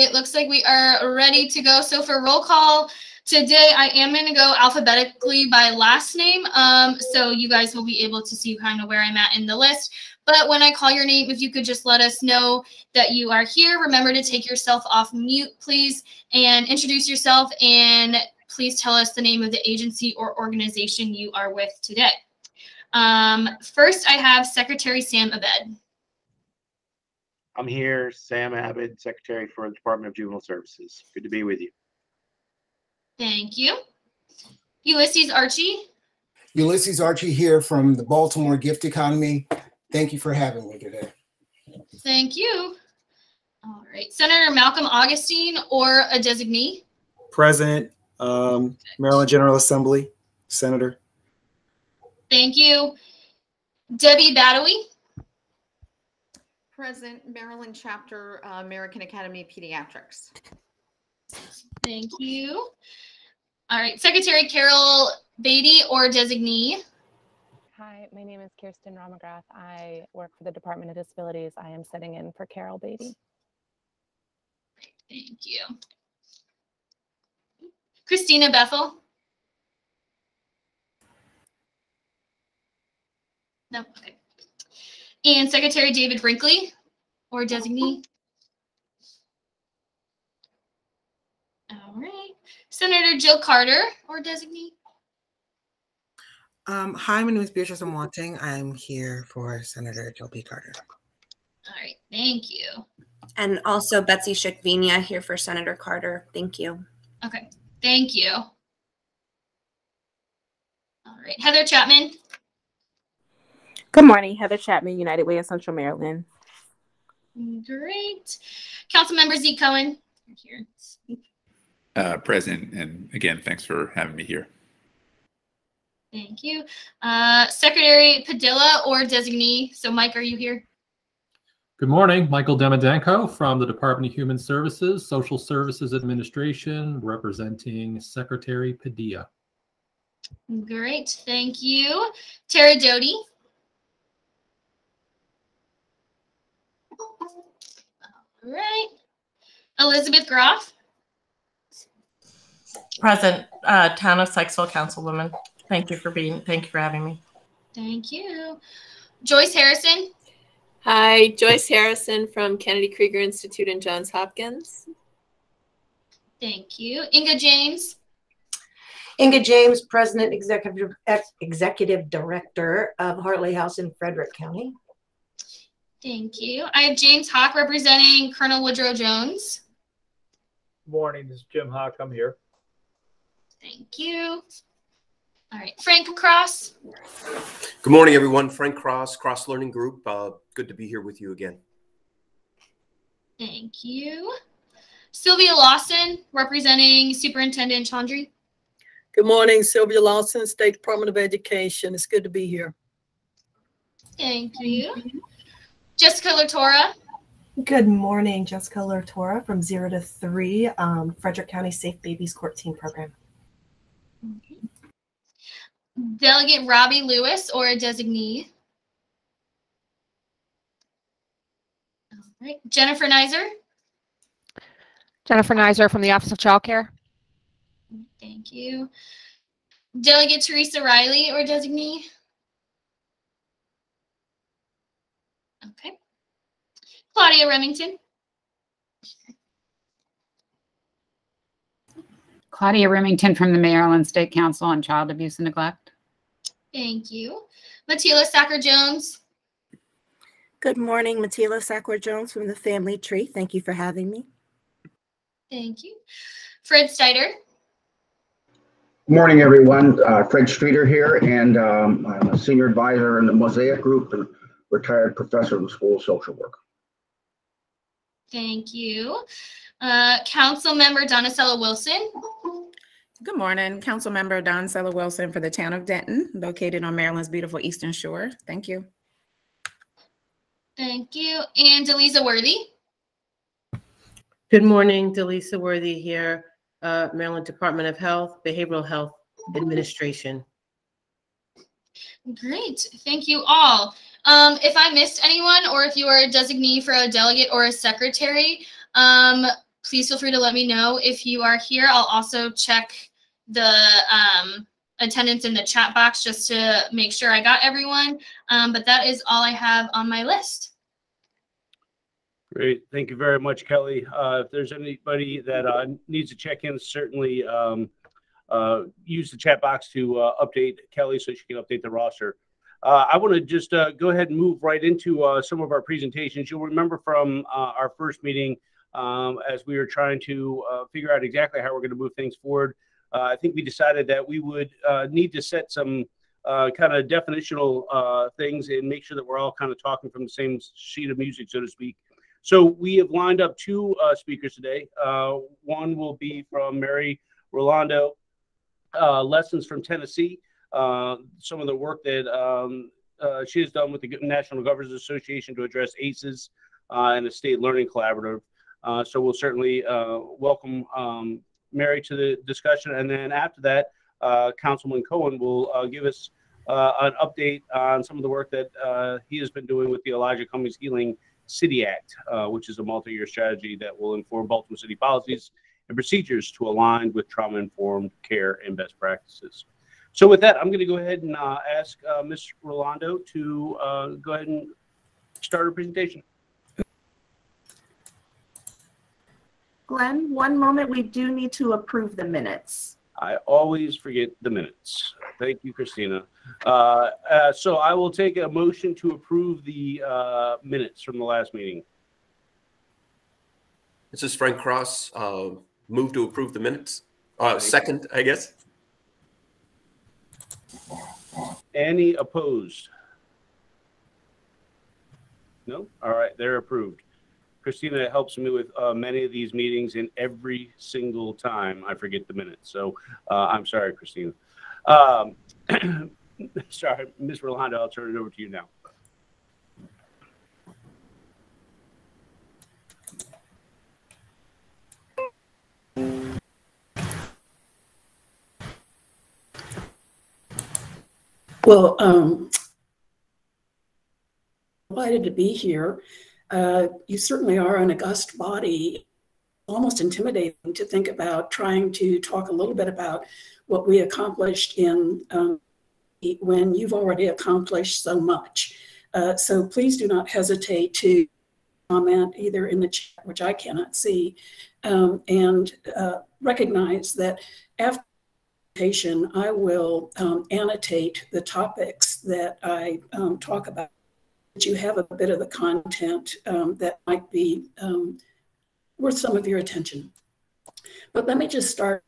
it looks like we are ready to go. So for roll call today, I am going to go alphabetically by last name. Um, so you guys will be able to see kind of where I'm at in the list. But when I call your name, if you could just let us know that you are here. Remember to take yourself off mute, please, and introduce yourself. And please tell us the name of the agency or organization you are with today. Um, first, I have Secretary Sam Abed. I'm here, Sam Abed, Secretary for the Department of Juvenile Services. Good to be with you. Thank you. Ulysses Archie. Ulysses Archie here from the Baltimore Gift Economy. Thank you for having me today. Thank you. All right. Senator Malcolm Augustine or a designee? President, um, Maryland General Assembly, Senator. Thank you. Debbie Badawi. President, Maryland Chapter, uh, American Academy of Pediatrics. Thank you. All right. Secretary Carol Beatty or designee? Hi, my name is Kirsten Ramagrath. I work for the Department of Disabilities. I am sitting in for Carol Beatty. Thank you. Christina Bethell. No, okay. And Secretary David Brinkley or designee. All right. Senator Jill Carter or designee. Um, hi, my name is Beatrice Amonting. I'm here for Senator Jill P. Carter. All right, thank you. And also Betsy Shikvinia here for Senator Carter. Thank you. Okay, thank you. All right, Heather Chapman. Good morning, Heather Chapman, United Way of Central Maryland. Great. Councilmember Z Cohen. You're here. Uh, present, and again, thanks for having me here. Thank you. Uh, Secretary Padilla or designee. So, Mike, are you here? Good morning, Michael Demidenko from the Department of Human Services, Social Services Administration, representing Secretary Padilla. Great, thank you. Tara Doty. All right. Elizabeth Groff. Present, uh, Town of Sykesville Councilwoman. Thank you for being, thank you for having me. Thank you. Joyce Harrison. Hi, Joyce Harrison from Kennedy Krieger Institute and Johns Hopkins. Thank you. Inga James. Inga James, President Executive Executive Director of Hartley House in Frederick County. Thank you. I have James Hawk representing Colonel Woodrow Jones. Good Morning, this is Jim Hawk. I'm here. Thank you. All right, Frank Kros. Good morning, everyone. Frank Kros, Kros Learning Group. Uh, good to be here with you again. Thank you. Sylvia Lawson, representing Superintendent Choudhury. Good morning, Sylvia Lawson, State Department of Education. It's good to be here. Thank you. Jessica Latora. Good morning, Jessica Latora from Zero to Three, um, Frederick County Safe Babies Court Team Program. Delegate Robbie Lewis or a designee. All right, Jennifer Nizer. Jennifer Nizer from the Office of Child Care. Thank you. Delegate Teresa Reilly or designee. Okay. Claudia Remington. Claudia Remington from the Maryland State Council on Child Abuse and Neglect. Thank you. Matila Sacker Jones. Good morning, Matila Sacker Jones from the Family Tree. Thank you for having me. Thank you. Fred Strieder. Good morning, everyone. Uh, Fred Strieder here, and um, I'm a senior advisor in the Mosaic Group and retired professor of the School of Social Work. Thank you. Uh, Council Member Donicella Wilson. Good morning, Council Member Donicella Wilson for the town of Denton, located on Maryland's beautiful Eastern Shore. Thank you. Thank you. And Delisa Worthy. Good morning, Delisa Worthy here, uh, Maryland Department of Health, Behavioral Health Administration. Great. Thank you all. Um, if I missed anyone or if you are a designee for a delegate or a secretary, um, please feel free to let me know if you are here. I'll also check the um, attendance in the chat box just to make sure I got everyone. Um, but that is all I have on my list. Great. Thank you very much, Kelly. Uh, if there's anybody that uh, needs to check in, certainly um, uh, use the chat box to uh, update Kelly so she can update the roster. Uh, I want to just uh, go ahead and move right into some of our presentations. You'll remember from our first meeting um, as we were trying to figure out exactly how we're going to move things forward. I think we decided that we would need to set some kind of definitional things and make sure that we're all kind of talking from the same sheet of music, so to speak. So we have lined up two uh, speakers today. Uh, one will be from Mary Rolando, uh, Lessons from Tennessee, uh, some of the work that um, uh, she has done with the National Governors Association to address ACEs uh, and the State Learning Collaborative. so we'll certainly welcome um, Mary to the discussion. And then after that, Councilman Cohen will give us an update on some of the work that he has been doing with the Elijah Cummings Healing City Act, uh, which is a multi-year strategy that will inform Baltimore City policies and procedures to align with trauma-informed care and best practices. So with that, I'm going to go ahead and uh, ask uh, Ms. Rolando to uh, go ahead and start her presentation. Glenn, one moment, we do need to approve the minutes. I always forget the minutes. Thank you, Christina. Uh, uh, so I will take a motion to approve the uh, minutes from the last meeting. This is Frank Kros. Uh, move to approve the minutes. Uh, second, I guess. Any opposed? No? All right, they're approved. Christina helps me with uh, many of these meetings, and every single time I forget the minutes. So uh, I'm sorry, Christina. Um, sorry, Ms. Rolando, I'll turn it over to you now. Well, um, delighted to be here. Uh, you certainly are an august body, almost intimidating to think about trying to talk a little bit about what we accomplished in um, when you've already accomplished so much. Uh, so please do not hesitate to comment either in the chat, which I cannot see, um, and uh, recognize that after I will um, annotate the topics that I um, talk about That you have a bit of the content um, that might be um, worth some of your attention. But let me just start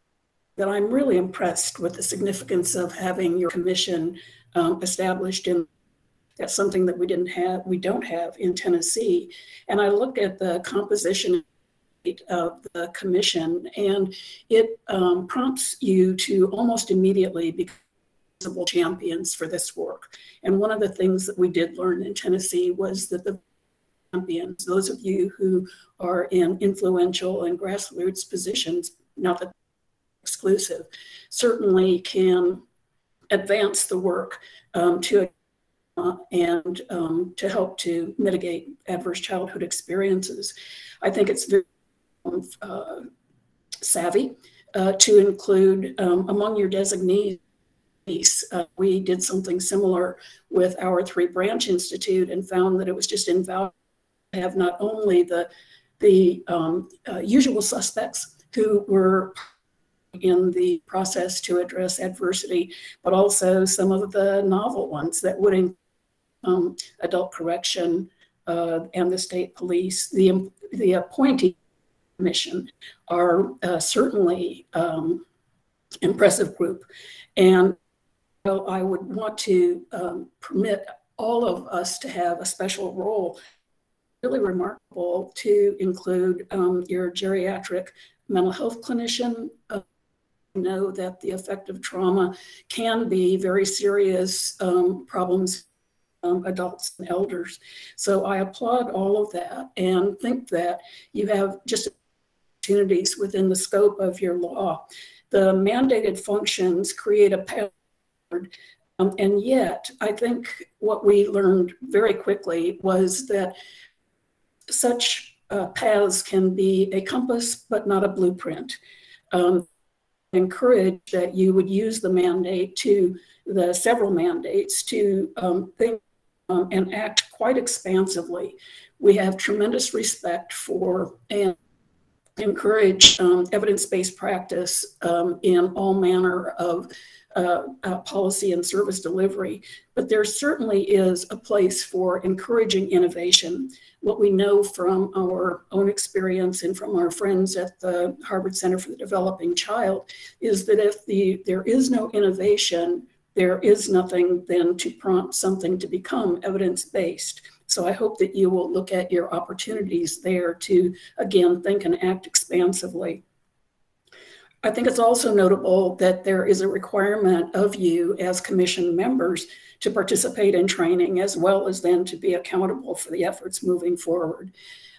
that I'm really impressed with the significance of having your commission um, established in that's something that we didn't have we don't have in Tennessee and I looked at the composition of the commission and it um, prompts you to almost immediately become champions for this work. And one of the things that we did learn in Tennessee was that the champions, those of you who are in influential and grassroots positions, not that exclusive, certainly can advance the work um, to uh, and um, to help to mitigate adverse childhood experiences. I think it's very uh, savvy uh, to include um, among your designees uh, we did something similar with our three branch institute and found that it was just invaluable to have not only the the um, uh, usual suspects who were in the process to address adversity, but also some of the novel ones that would include um, adult correction uh, and the state police. The, the appointee commission are uh, certainly um, impressive group. And well, I would want to um, permit all of us to have a special role. Really remarkable to include um, your geriatric mental health clinician. Uh, know that the effect of trauma can be very serious um, problems um, adults and elders. So I applaud all of that and think that you have just opportunities within the scope of your law. The mandated functions create a path um, and yet, I think what we learned very quickly was that such uh, paths can be a compass, but not a blueprint. Um, encourage that you would use the mandate to the several mandates to um, think um, and act quite expansively. We have tremendous respect for and encourage um, evidence-based practice um, in all manner of uh, uh, policy and service delivery. But there certainly is a place for encouraging innovation. What we know from our own experience and from our friends at the Harvard Center for the Developing Child is that if the, there is no innovation, there is nothing then to prompt something to become evidence-based. So I hope that you will look at your opportunities there to, again, think and act expansively. I think it's also notable that there is a requirement of you as commission members to participate in training as well as then to be accountable for the efforts moving forward.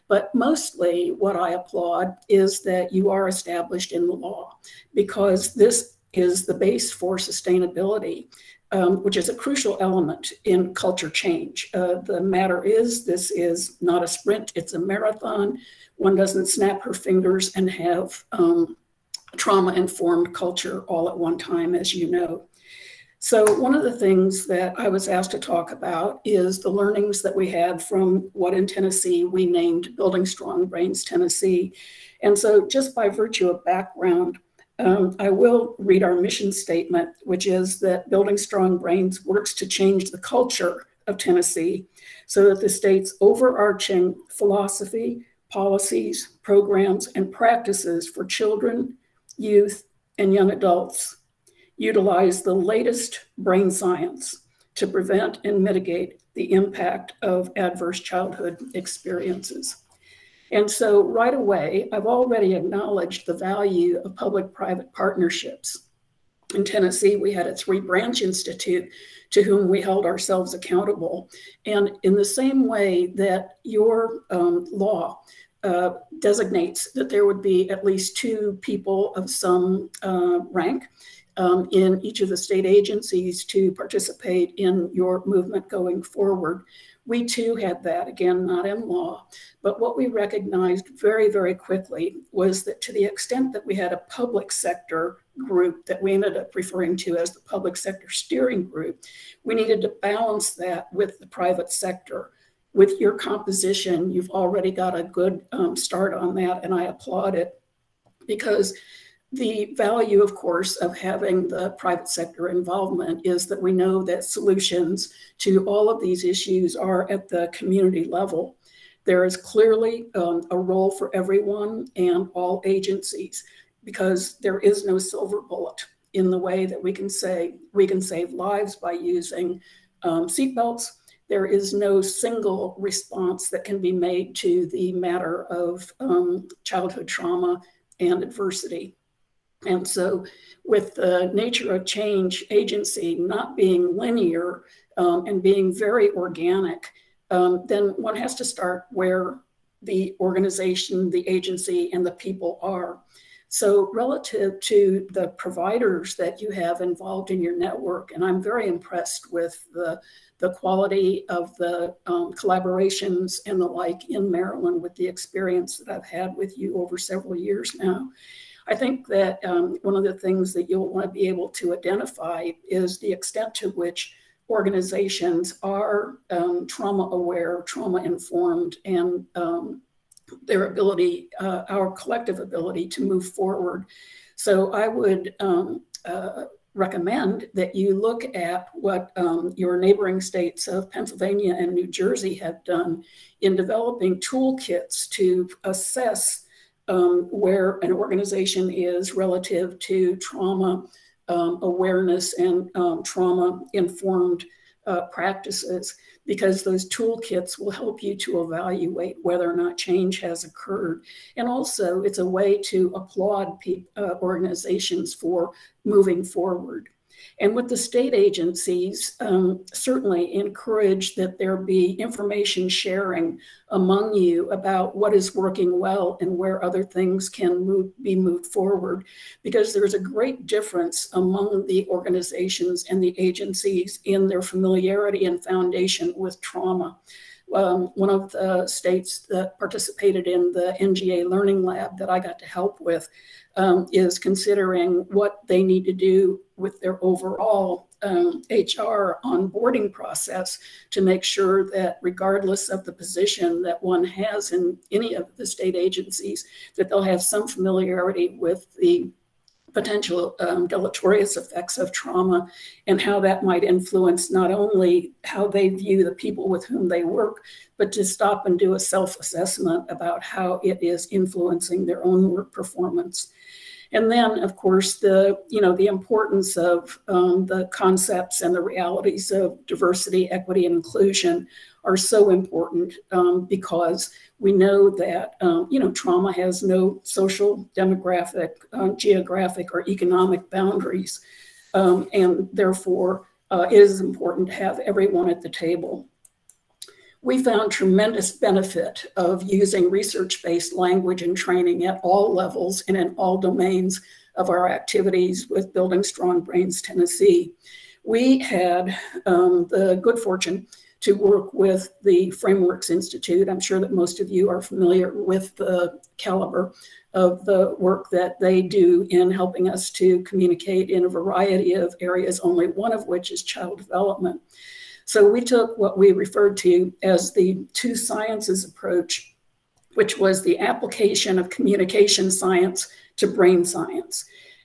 But mostly what I applaud is that you are established in the law because this is the base for sustainability. Um, which is a crucial element in culture change. Uh, the matter is, this is not a sprint, it's a marathon. One doesn't snap her fingers and have um, trauma informed culture all at one time, as you know. So, one of the things that I was asked to talk about is the learnings that we had from what in Tennessee we named Building Strong Brains Tennessee. And so, just by virtue of background, um, I will read our mission statement, which is that Building Strong Brains works to change the culture of Tennessee so that the state's overarching philosophy, policies, programs, and practices for children, youth, and young adults utilize the latest brain science to prevent and mitigate the impact of adverse childhood experiences. And so, right away, I've already acknowledged the value of public private partnerships. In Tennessee, we had a three branch institute to whom we held ourselves accountable. And in the same way that your um, law uh, designates that there would be at least two people of some uh, rank um, in each of the state agencies to participate in your movement going forward. We too had that, again, not in law. But what we recognized very, very quickly was that to the extent that we had a public sector group that we ended up referring to as the public sector steering group, we needed to balance that with the private sector with your composition, you've already got a good um, start on that, and I applaud it because the value, of course, of having the private sector involvement is that we know that solutions to all of these issues are at the community level. There is clearly um, a role for everyone and all agencies because there is no silver bullet in the way that we can say we can save lives by using um, seatbelts there is no single response that can be made to the matter of um, childhood trauma and adversity. And so, with the nature of change agency not being linear um, and being very organic, um, then one has to start where the organization, the agency, and the people are. So, relative to the providers that you have involved in your network, and I'm very impressed with the the quality of the um, collaborations and the like in Maryland with the experience that I've had with you over several years now. I think that um, one of the things that you'll want to be able to identify is the extent to which organizations are um, trauma aware, trauma informed, and um, their ability, uh, our collective ability to move forward. So I would um, uh, recommend that you look at what um, your neighboring states of Pennsylvania and New Jersey have done in developing toolkits to assess um, where an organization is relative to trauma um, awareness and um, trauma informed uh, practices because those toolkits will help you to evaluate whether or not change has occurred. And also, it's a way to applaud uh, organizations for moving forward. And with the state agencies, um, certainly encourage that there be information sharing among you about what is working well and where other things can move, be moved forward, because there's a great difference among the organizations and the agencies in their familiarity and foundation with trauma um, one of the states that participated in the NGA Learning Lab that I got to help with um, is considering what they need to do with their overall um, HR onboarding process to make sure that regardless of the position that one has in any of the state agencies, that they'll have some familiarity with the potential um, deleterious effects of trauma and how that might influence not only how they view the people with whom they work, but to stop and do a self assessment about how it is influencing their own work performance. And then, of course, the you know the importance of um, the concepts and the realities of diversity, equity, and inclusion are so important um, because we know that um, you know trauma has no social, demographic, uh, geographic, or economic boundaries, um, and therefore uh, it is important to have everyone at the table we found tremendous benefit of using research-based language and training at all levels and in all domains of our activities with Building Strong Brains Tennessee. We had um, the good fortune to work with the Frameworks Institute. I'm sure that most of you are familiar with the caliber of the work that they do in helping us to communicate in a variety of areas, only one of which is child development. So we took what we referred to as the two sciences approach, which was the application of communication science to brain science.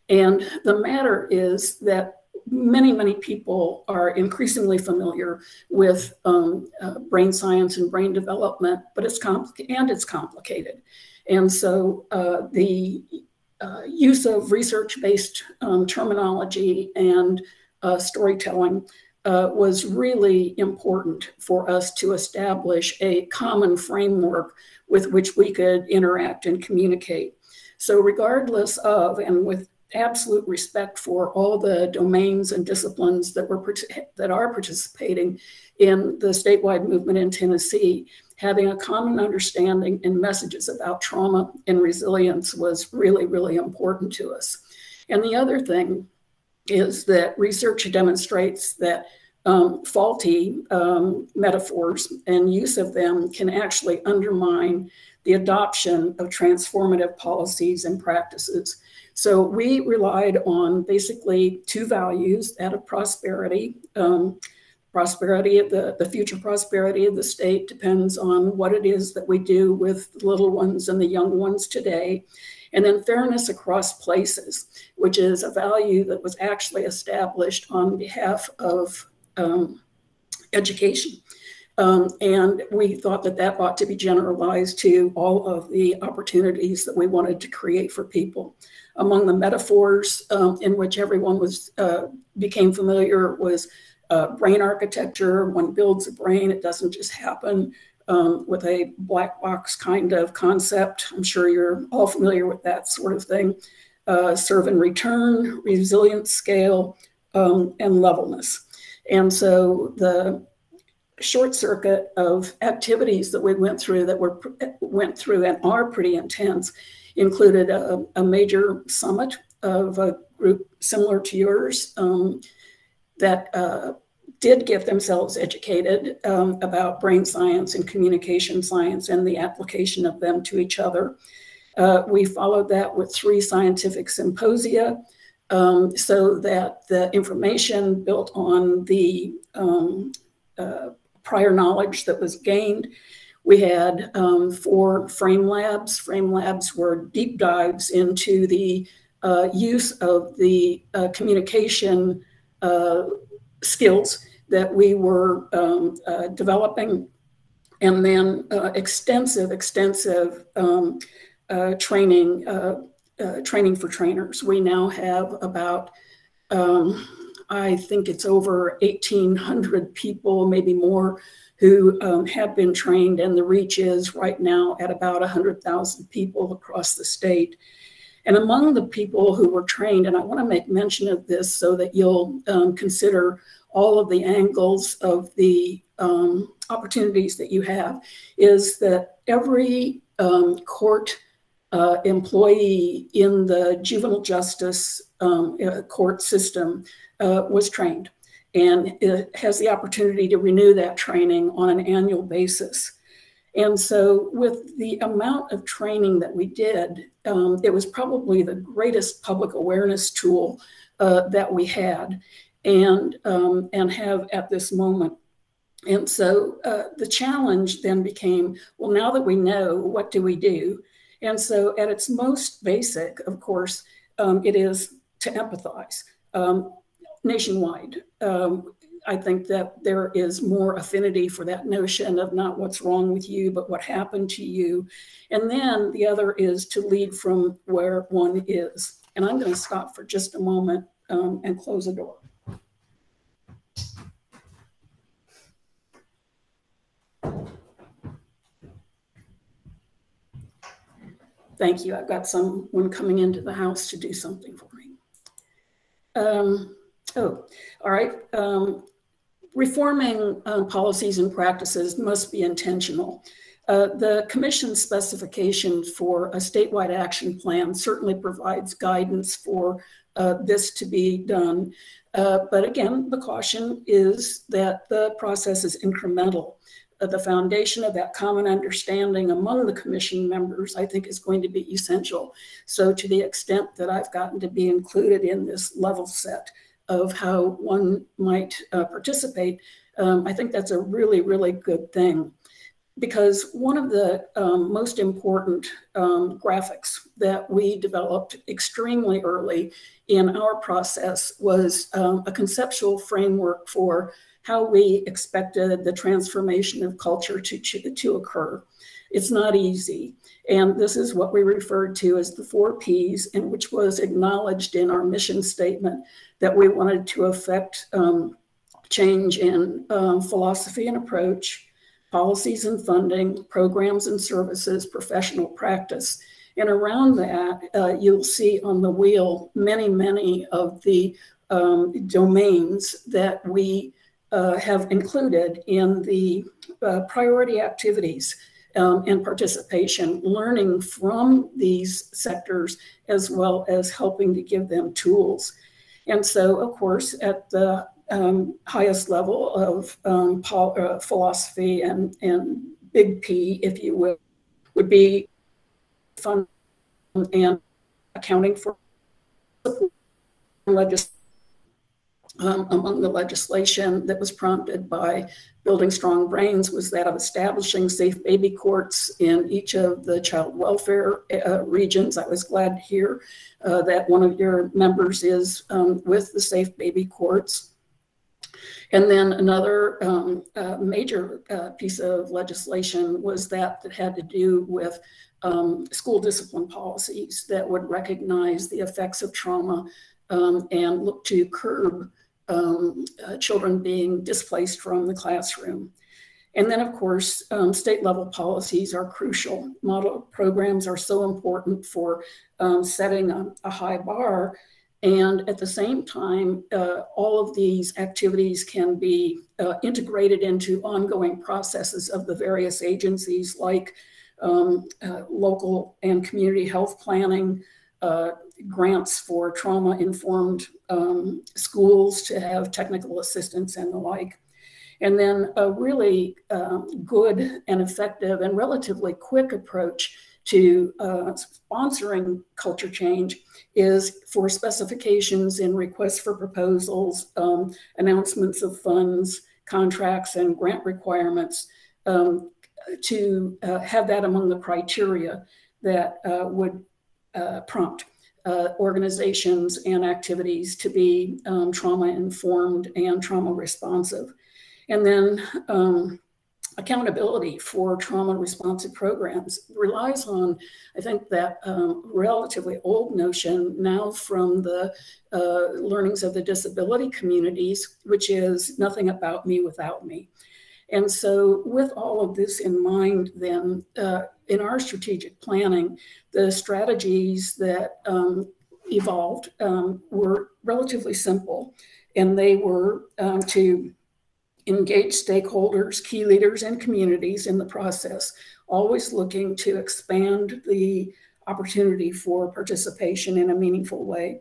And the matter is that many, many people are increasingly familiar with um, uh, brain science and brain development, but it's complicated and it's complicated. And so uh, the uh, use of research-based um, terminology and uh, storytelling uh, was really important for us to establish a common framework with which we could interact and communicate. So, regardless of and with absolute respect for all the domains and disciplines that were that are participating in the statewide movement in Tennessee, having a common understanding and messages about trauma and resilience was really, really important to us. And the other thing is that research demonstrates that um, faulty um, metaphors and use of them can actually undermine the adoption of transformative policies and practices. So we relied on basically two values that of prosperity. Um, prosperity of the, the future prosperity of the state depends on what it is that we do with the little ones and the young ones today. And then fairness across places, which is a value that was actually established on behalf of um, education. Um, and we thought that that ought to be generalized to all of the opportunities that we wanted to create for people. Among the metaphors um, in which everyone was uh, became familiar was uh, brain architecture. One builds a brain; it doesn't just happen. Um, with a black box kind of concept. I'm sure you're all familiar with that sort of thing. Uh, serve and return, resilience scale, um, and levelness. And so the short circuit of activities that we went through that were went through and are pretty intense included a, a major summit of a group similar to yours um, that uh, did get themselves educated um, about brain science and communication science and the application of them to each other. Uh, we followed that with three scientific symposia um, so that the information built on the um, uh, prior knowledge that was gained. We had um, four frame labs. Frame labs were deep dives into the uh, use of the uh, communication uh, skills that we were um, uh, developing, and then uh, extensive, extensive um, training uh, training for trainers. We now have about, um, I think it's over 1,800 people, maybe more, who um, have been trained, and the reach is right now at about 100,000 people across the state. And among the people who were trained, and I want to make mention of this so that you'll um, consider all of the angles of the um, opportunities that you have, is that every um, court uh, employee in the juvenile justice um, uh, court system uh, was trained. and has the opportunity to renew that training on an annual basis. And so, with the amount of training that we did, um, it was probably the greatest public awareness tool uh, that we had and, um, and have at this moment. And so uh, the challenge then became well, now that we know, what do we do? And so, at its most basic, of course, um, it is to empathize um, nationwide. Um, I think that there is more affinity for that notion of not what's wrong with you, but what happened to you. And then the other is to lead from where one is. And I'm going to stop for just a moment um, and close the door. Thank you. I've got someone coming into the house to do something for me. Um, oh, all right. Um, reforming um, policies and practices must be intentional. Uh, the commission specification for a statewide action plan certainly provides guidance for uh, this to be done. Uh, but again, the caution is that the process is incremental the foundation of that common understanding among the commission members, I think, is going to be essential. So, to the extent that I've gotten to be included in this level set of how one might uh, participate, um, I think that's a really, really good thing. Because one of the um, most important um, graphics that we developed extremely early in our process was um, a conceptual framework for how we expected the transformation of culture to, to occur. It's not easy. And this is what we referred to as the four Ps, and which was acknowledged in our mission statement that we wanted to affect um, change in um, philosophy and approach, policies and funding, programs and services, professional practice. And around that, uh, you'll see on the wheel many, many of the um, domains that we uh, have included in the uh, priority activities um, and participation, learning from these sectors as well as helping to give them tools. And so, of course, at the um, highest level of um, uh, philosophy and, and big P, if you will, would be fund and accounting for legislation um, among the legislation that was prompted by Building Strong Brains was that of establishing safe baby courts in each of the child welfare uh, regions. I was glad to hear uh, that one of your members is um, with the safe baby courts. And then another um, uh, major uh, piece of legislation was that that had to do with um, school discipline policies that would recognize the effects of trauma um, and look to curb um, uh, children being displaced from the classroom. And then, of course, um, state level policies are crucial. Model programs are so important for um, setting a, a, high bar. And at the same time, uh, all of these activities can be uh, integrated into ongoing processes of the various agencies like um, uh, local and community health planning, uh, grants for trauma informed um, schools to have technical assistance and the like. And then a really um, good and effective and relatively quick approach to uh, sponsoring culture change is for specifications in requests for proposals, um, announcements of funds, contracts, and grant requirements um, to uh, have that among the criteria that uh, would uh, prompt uh, organizations and activities to be um, trauma informed and trauma responsive. And then um, accountability for trauma responsive programs relies on, I think, that um, relatively old notion now from the uh, learnings of the disability communities, which is nothing about me without me. And so, with all of this in mind, then uh, in our strategic planning, the strategies that um, evolved um, were relatively simple, and they were um, to engage stakeholders, key leaders, and communities in the process, always looking to expand the opportunity for participation in a meaningful way.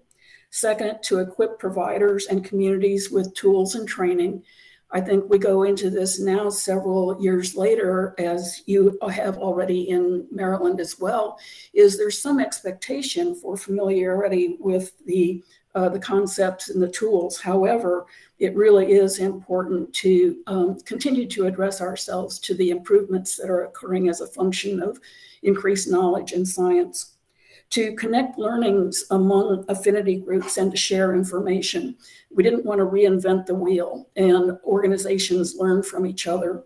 Second, to equip providers and communities with tools and training. I think we go into this now several years later, as you have already in Maryland as well, is there's some expectation for familiarity with the uh, the concepts and the tools. However, it really is important to um, continue to address ourselves to the improvements that are occurring as a function of increased knowledge in science to connect learnings among affinity groups and to share information. We didn't want to reinvent the wheel, and organizations learn from each other.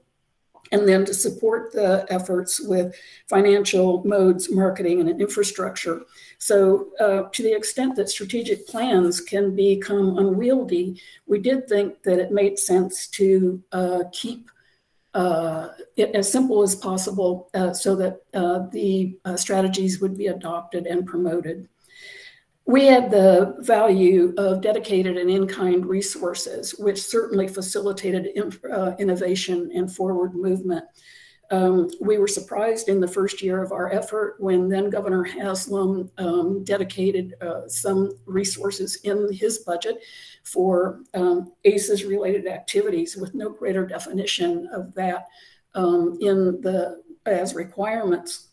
And then to support the efforts with financial modes, marketing, and infrastructure. So, uh, to the extent that strategic plans can become unwieldy, we did think that it made sense to uh, keep it as simple as possible uh, so that uh, the uh, strategies would be adopted and promoted. We had the value of dedicated and in-kind resources, which certainly facilitated in, uh, innovation and forward movement. Um, we were surprised in the first year of our effort when then Governor Haslam um, dedicated uh, some resources in his budget for um, ACEs related activities with no greater definition of that um, in the as requirements.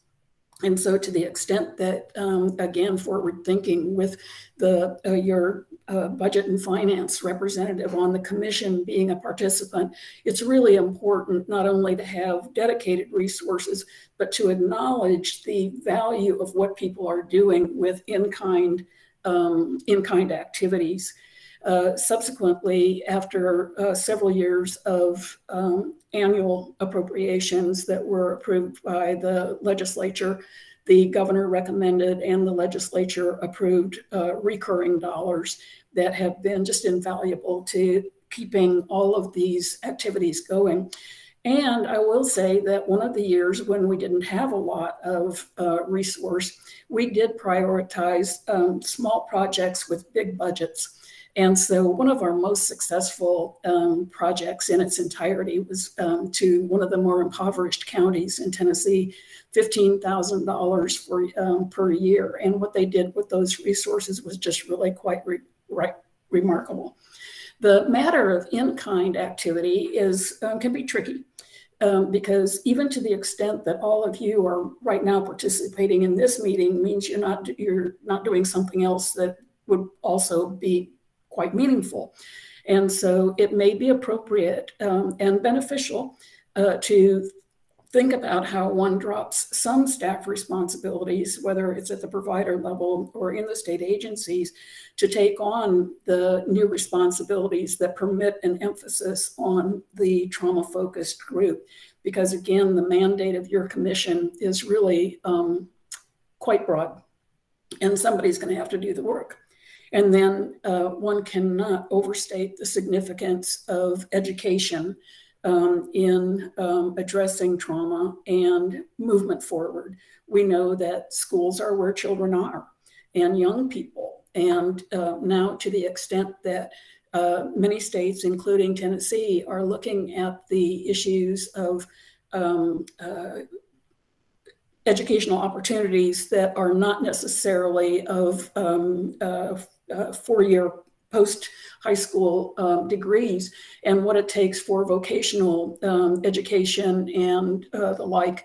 And so, to the extent that, um, again, forward thinking with the uh, your uh, budget and finance representative on the commission being a participant, it's really important not only to have dedicated resources, but to acknowledge the value of what people are doing with in kind um, in kind activities. Uh, subsequently, after uh, several years of um, annual appropriations that were approved by the legislature, the governor recommended and the legislature approved uh, recurring dollars that have been just invaluable to keeping all of these activities going. And I will say that one of the years when we didn't have a lot of uh, resource, we did prioritize um, small projects with big budgets. And so one of our most successful um, projects in its entirety was um, to one of the more impoverished counties in Tennessee, $15,000 for um, per year. And what they did with those resources was just really quite re right, remarkable. The matter of in-kind activity is um, can be tricky. Um, because even to the extent that all of you are right now participating in this meeting means you're not you're not doing something else that would also be quite meaningful. And so it may be appropriate um, and beneficial uh, to think about how one drops some staff responsibilities, whether it's at the provider level or in the state agencies, to take on the new responsibilities that permit an emphasis on the trauma focused group. Because again, the mandate of your commission is really um, quite broad, and somebody's going to have to do the work. And then uh, one cannot overstate the significance of education um, in um, addressing trauma and movement forward. We know that schools are where children are and young people. And uh, now, to the extent that uh, many states, including Tennessee, are looking at the issues of um, uh, educational opportunities that are not necessarily of um, uh, uh, four-year post high school um, degrees and what it takes for vocational um, education and uh, the like.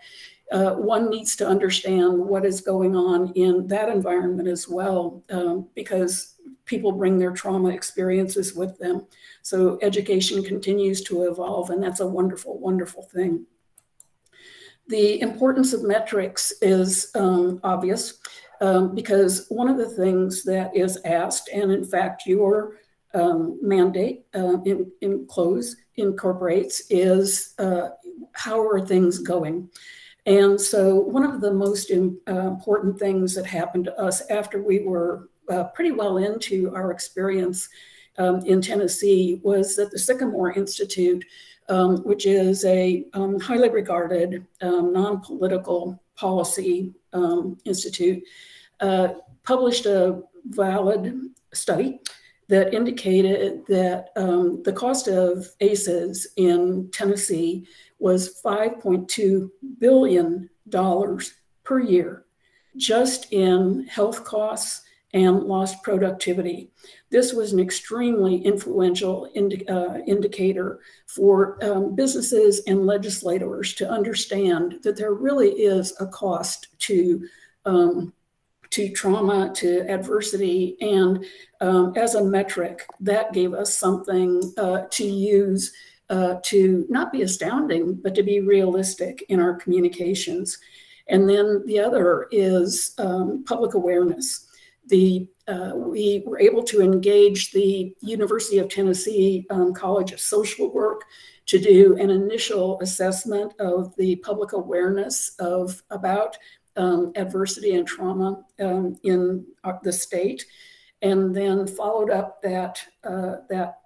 Uh, one needs to understand what is going on in that environment as well, um, because people bring their trauma experiences with them. So education continues to evolve, and that's a wonderful, wonderful thing. The importance of metrics is um, obvious um, because one of the things that is asked, and in fact, your um, mandate uh, in, in close incorporates is uh, how are things going? And so, one of the most in, uh, important things that happened to us after we were uh, pretty well into our experience um, in Tennessee was that the Sycamore Institute, um, which is a um, highly regarded non political policy um, institute, published a valid study that indicated that um, the cost of ACEs in Tennessee was $5.2 billion per year just in health costs and lost productivity. This was an extremely influential indi- uh, indicator for um, businesses and legislators to understand that there really is a cost to. Um, to trauma, to adversity, and um, as a metric, that gave us something uh, to use uh, to not be astounding, but to be realistic in our communications. And then the other is um, public awareness. The uh, we were able to engage the University of Tennessee um, College of Social Work to do an initial assessment of the public awareness of about um, adversity and trauma um, in the state, and then followed up that uh, that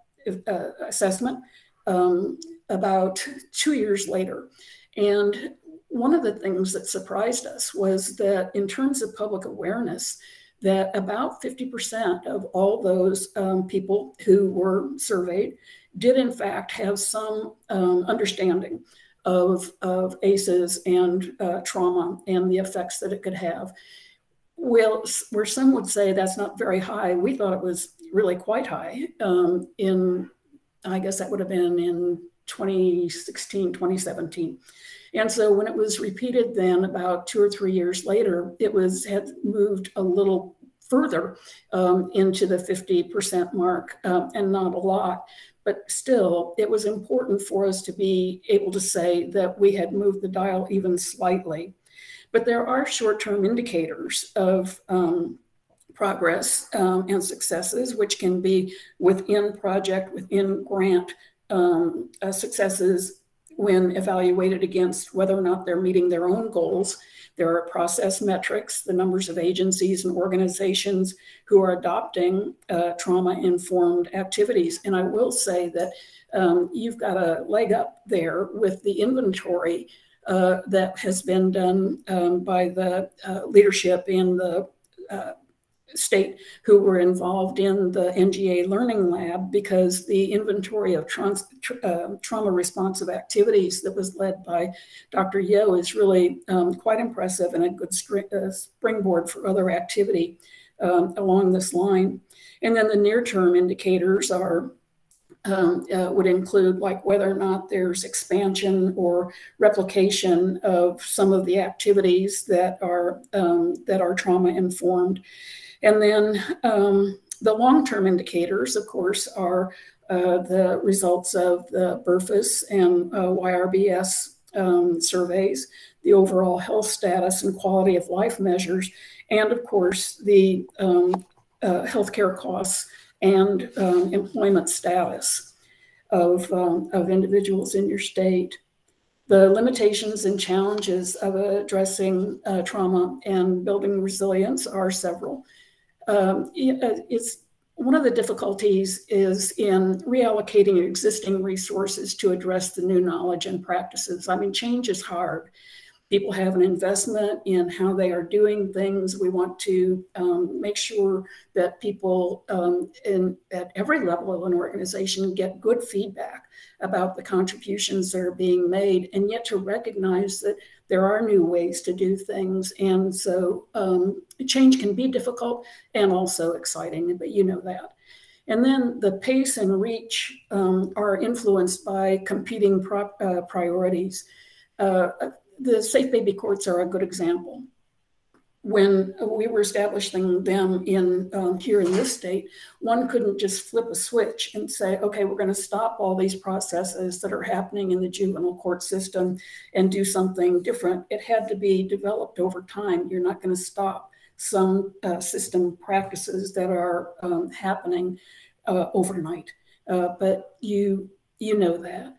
uh, assessment um, about two years later. And one of the things that surprised us was that in terms of public awareness, that about 50% of all those um, people who were surveyed did in fact have some um, understanding of, of ACEs and uh, trauma and the effects that it could have. Well, where some would say that's not very high, we thought it was really quite high um, in, I guess that would have been in 2016, 2017. And so when it was repeated then about two or three years later, it was had moved a little further um, into the 50% mark um, and not a lot. But still, it was important for us to be able to say that we had moved the dial even slightly. But there are short term indicators of um, progress um, and successes, which can be within project, within grant um, uh, successes when evaluated against whether or not they're meeting their own goals. There are process metrics, the numbers of agencies and organizations who are adopting uh, trauma informed activities. And I will say that um, you've got a leg up there with the inventory uh, that has been done um, by the uh, leadership in the uh, state who were involved in the NGA Learning Lab because the inventory of trans, uh, trauma responsive activities that was led by Dr. Yo is really um, quite impressive and a good uh, springboard for other activity um, along this line. And then the near term indicators are um, uh, would include like whether or not there's expansion or replication of some of the activities that are um, that are trauma informed. And then um, the long-term indicators, of course, are uh, the results of the BRFSS and uh, YRBS um, surveys, the overall health status and quality of life measures, and of course the um, uh, healthcare costs and um, employment status of, um, of individuals in your state. The limitations and challenges of addressing uh, trauma and building resilience are several um, uh, it's one of the difficulties is in reallocating existing resources to address the new knowledge and practices. I mean, change is hard. People have an investment in how they are doing things. We want to um, make sure that people um, in, at every level of an organization get good feedback about the contributions that are being made, and yet to recognize that there are new ways to do things. And so um, change can be difficult and also exciting, but you know that. And then the pace and reach um, are influenced by competing pro uh, priorities. Uh, the safe baby courts are a good example when we were establishing them in um, here in this state, one couldn't just flip a switch and say, okay, we're going to stop all these processes that are happening in the juvenile court system and do something different. It had to be developed over time. You're not going to stop some uh, system practices that are um, happening uh, overnight, uh, but you you know that.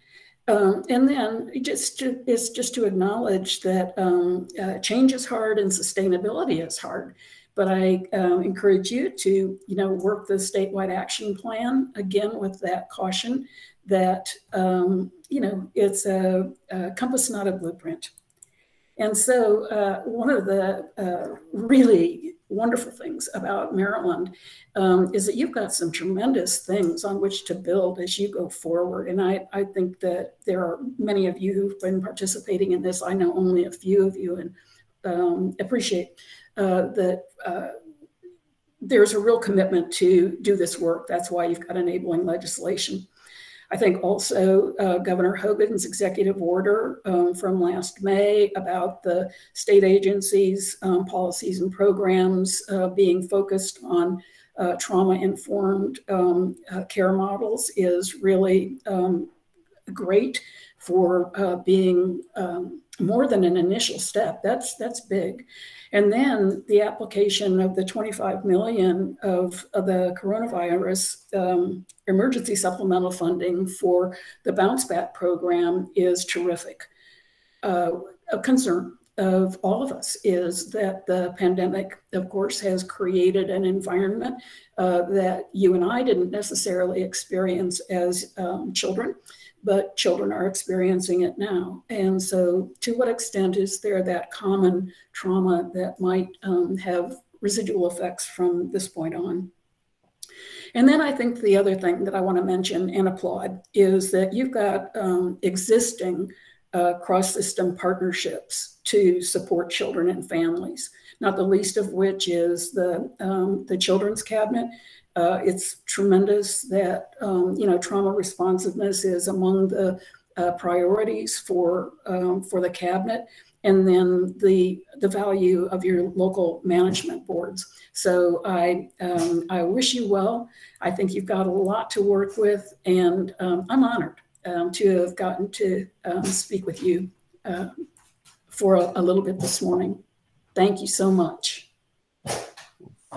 Um, and then just to, is just to acknowledge that um, uh, change is hard and sustainability is hard. But I uh, encourage you to, you know, work the statewide action plan again with that caution that, um, you know, it's a, a, compass, not a blueprint. And so uh, one of the uh, really wonderful things about Maryland um, is that you've got some tremendous things on which to build as you go forward. And I, I think that there are many of you who've been participating in this. I know only a few of you and um, appreciate uh, that uh, there's a real commitment to do this work. That's why you've got enabling legislation. I think also uh, Governor Hogan's executive order um, from last May about the state agencies' um, policies and programs uh, being focused on uh, trauma informed um, uh, care models is really um, great for uh, being um, more than an initial step. That's that's big. And then the application of the 25 million of, of the coronavirus um, emergency supplemental funding for the Bounce Back program is terrific. Uh, a concern of all of us is that the pandemic, of course, has created an environment uh, that you and I didn't necessarily experience as um, children but children are experiencing it now. And so, to what extent is there that common trauma that might um, have residual effects from this point on? And then I think the other thing that I want to mention and applaud is that you've got um, existing uh, cross system partnerships to support children and families, not the least of which is the, um, the Children's Cabinet uh, it's tremendous that um, you know trauma responsiveness is among the uh, priorities for um, for the cabinet, and then the the value of your local management boards. So I um, I wish you well. I think you've got a lot to work with, and um, I'm honored um, to have gotten to um, speak with you uh, for a, a little bit this morning. Thank you so much.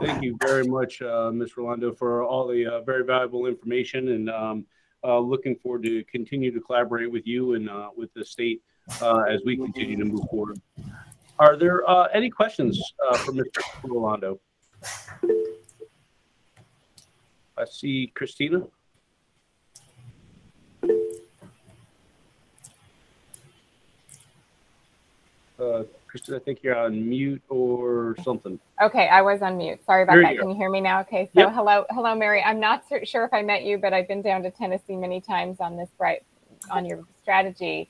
Thank you very much, uh, Ms. Rolando, for all the uh, very valuable information and um, uh, looking forward to continue to collaborate with you and uh, with the state uh, as we continue to move forward. Are there uh, any questions for Mr. Rolando? I see Christina. Uh, Kristen, I think you're on mute or something. Okay, I was on mute. Sorry about There that. you Can you hear me now? Okay, so Yep. hello, hello, Mary. I'm not sure if I met you, but I've been down to Tennessee many times on this bright on your strategy.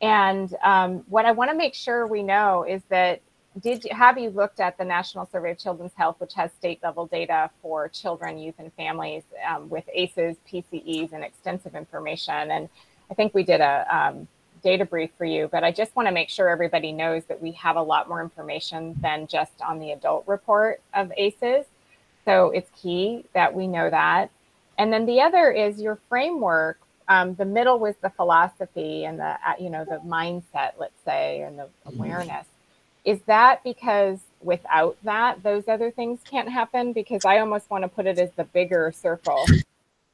And um, what I want to make sure we know is that did you have you looked at the National Survey of Children's Health, which has state level data for children, youth, and families um, with ACEs, PCEs, and extensive information? And I think we did a um, data brief for you, but I just want to make sure everybody knows that we have a lot more information than just on the adult report of ACEs. So it's key that we know that. And then the other is your framework. Um, the middle was the philosophy and the uh, you know the mindset, let's say, and the awareness. Is that because without that, those other things can't happen? Because I almost want to put it as the bigger circle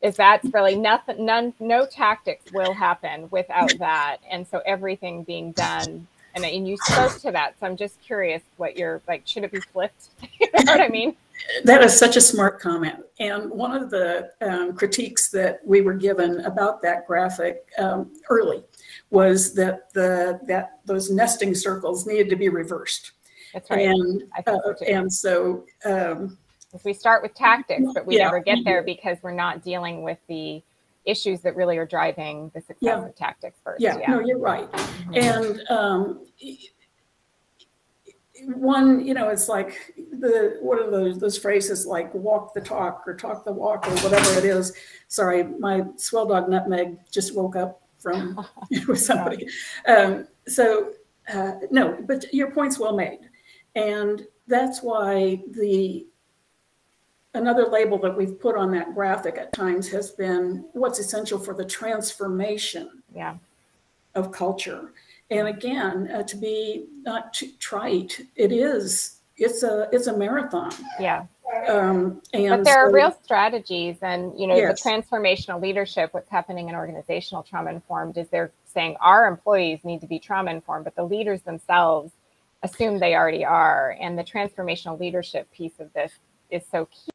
is that's really nothing none no tactics will happen without that and so everything being done and, and you spoke to that so i'm just curious what you're like should it be flipped you know what i mean That is such a smart comment. And one of the um, critiques that we were given about that graphic um, early was that the that those nesting circles needed to be reversed. That's right. And I uh, and so um, we start with tactics but we Yeah. never get there because we're not dealing with the issues that really are driving the success Yeah. of tactics first yeah, no, you're right. And um, one, you know, it's like the what are those those phrases like walk the talk or talk the walk or whatever it is. Sorry, my swell dog Nutmeg just woke up from with somebody. Um, so uh, no, but your point's well made, and that's why the another label that we've put on that graphic at times has been what's essential for the transformation yeah. of culture. And again uh, to be not too trite it is it's a it's a marathon. Yeah. Um and but there are real strategies and you know Yes. the transformational leadership what's happening in organizational trauma informed is they're saying our employees need to be trauma informed but the leaders themselves assume they already are. And the transformational leadership piece of this is so key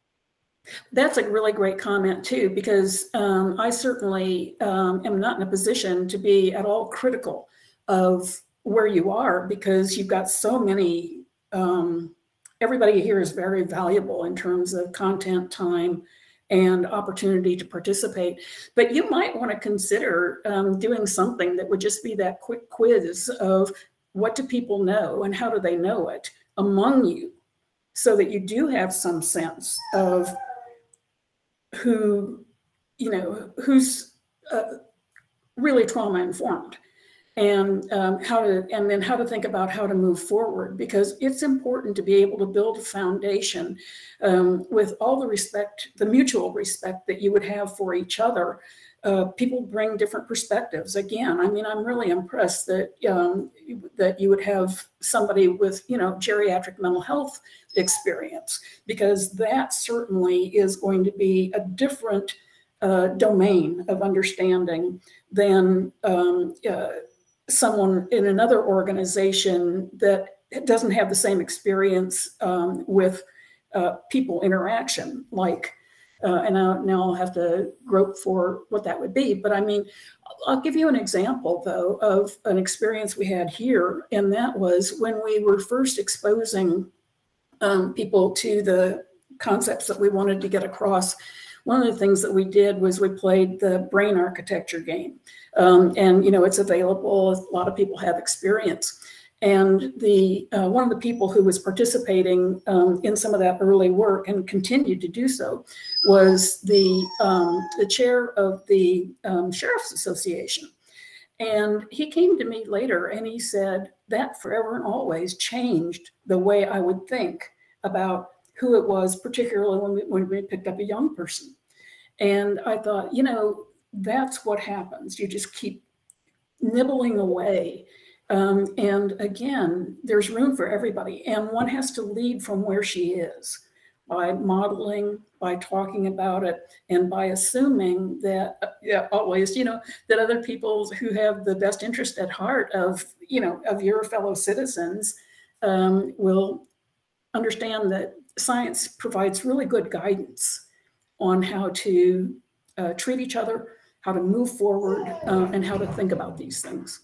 That's a really great comment too, because um, I certainly um, am not in a position to be at all critical of where you are because you've got so many. Um, everybody here is very valuable in terms of content, time, and opportunity to participate. But you might want to consider um, doing something that would just be that quick quiz of what do people know and how do they know it among you so that you do have some sense of who, you know, who's uh, really trauma informed and um, how to and then how to think about how to move forward because it's important to be able to build a foundation um, with all the respect the mutual respect that you would have for each other uh, people bring different perspectives. Again i mean i'm really impressed that um, that you would have somebody with you know geriatric mental health experience because that certainly is going to be a different uh, domain of understanding than um, uh, someone in another organization that doesn't have the same experience um, with uh, people interaction, like, uh, and now, now I'll have to grope for what that would be. But I mean, I'll give you an example, though, of an experience we had here, and that was when we were first exposing um, people to the concepts that we wanted to get across one of the things that we did was we played the brain architecture game. Um, and, you know, it's available. A lot of people have experience. And the uh, one of the people who was participating um, in some of that early work and continued to do so was the um, the chair of the um, sheriff's association. And he came to me later and he said that forever and always changed the way I would think about who it was, particularly when we, when we picked up a young person. And I thought, you know, that's what happens. You just keep nibbling away. Um, and again, there's room for everybody. And one has to lead from where she is by modeling, by talking about it, and by assuming that, uh, yeah, always, you know, that other people who have the best interest at heart of, you know, of your fellow citizens um, will understand that science provides really good guidance on how to uh, treat each other, how to move forward, uh, and how to think about these things.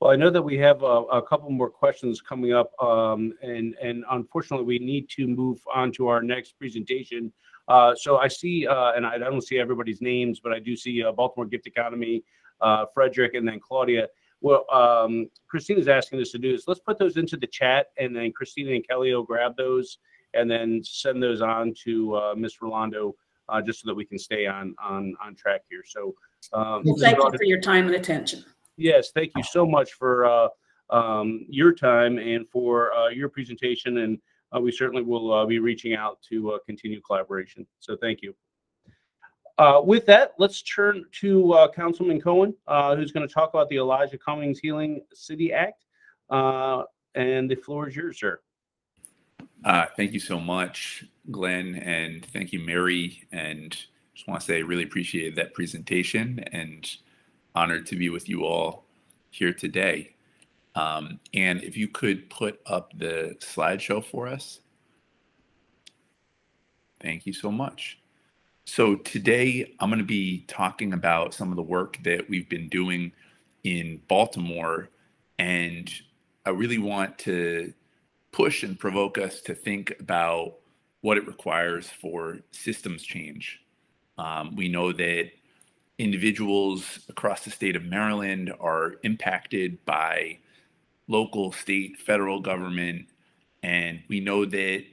Well, I know that we have a, a couple more questions coming up, um, and and unfortunately, we need to move on to our next presentation. Uh, so I see, uh, and I, don't see everybody's names, but I do see uh, Baltimore Gift Economy, uh, Frederick, and then Claudia. Well, um, Christina's asking us to do this. Let's put those into the chat, and then Christina and Kelly will grab those and then send those on to uh, Ms. Rolando uh, just so that we can stay on on on track here. So um, thank you for your time and attention. Yes, thank you so much for uh, um, your time and for uh, your presentation. And uh, we certainly will uh, be reaching out to uh, continue collaboration. So thank you. Uh, with that, let's turn to Councilman Cohen, who's going to talk about the Elijah Cummings Healing City Act. And the floor is yours, sir. Thank you so much, Glenn, and thank you, Mary. And just want to say I really appreciated that presentation and honored to be with you all here today. Um, and if you could put up the slideshow for us. Thank you so much. So today I'm going to be talking about some of the work that we've been doing in Baltimore. And I really want to push and provoke us to think about what it requires for systems change. Um, we know that individuals across the state of Maryland are impacted by local, state, federal government. And we know that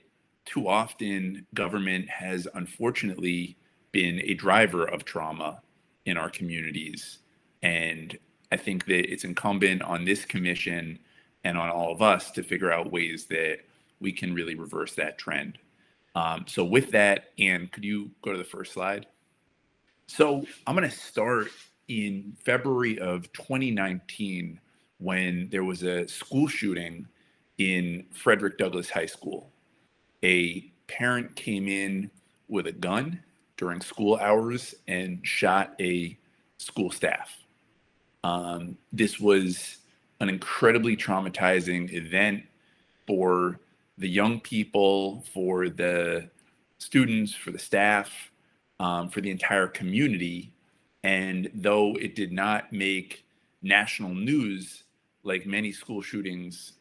too often government has unfortunately been a driver of trauma in our communities. And I think that it's incumbent on this commission and on all of us to figure out ways that we can really reverse that trend. Um, so with that, Anne, could you go to the first slide? So I'm going to start in February of 2019 when there was a school shooting in Frederick Douglass High School. A parent came in with a gun during school hours and shot a school staff. Um, this was an incredibly traumatizing event for the young people, for the students, for the staff, um, for the entire community. And though it did not make national news like many school shootings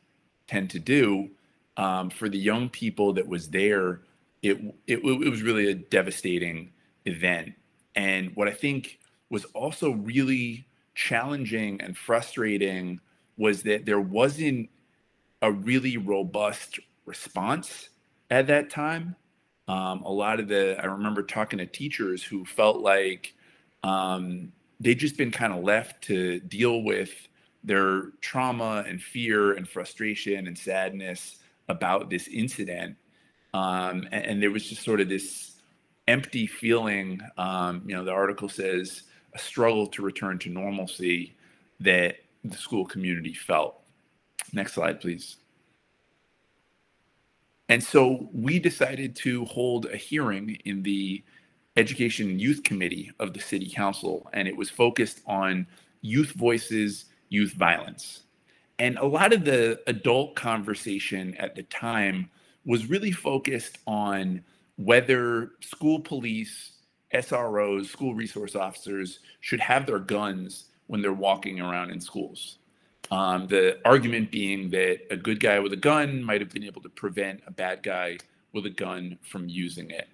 tend to do, um, for the young people that was there, it, it, it was really a devastating event. And what I think was also really challenging and frustrating was that there wasn't a really robust response at that time. Um, a lot of the, I remember talking to teachers who felt like um, they'd just been kind of left to deal with their trauma and fear and frustration and sadness about this incident. Um, and, and, there was just sort of this empty feeling. Um, you know, the article says a struggle to return to normalcy that the school community felt. Next slide, please. And so we decided to hold a hearing in the Education and Youth Committee of the City Council, and it was focused on youth voices, youth violence. And a lot of the adult conversation at the time was really focused on whether school police, SROs, school resource officers should have their guns when they're walking around in schools. Um, the argument being that a good guy with a gun might have been able to prevent a bad guy with a gun from using it.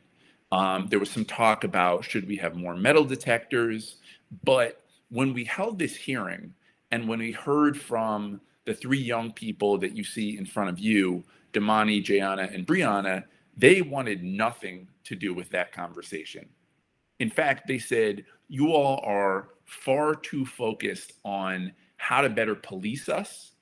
Um, there was some talk about should we have more metal detectors, but when we held this hearing and when we heard from the three young people that you see in front of you, Damani, Jayana, and Brianna, they wanted nothing to do with that conversation. In fact, they said, you all are far too focused on how to better police us.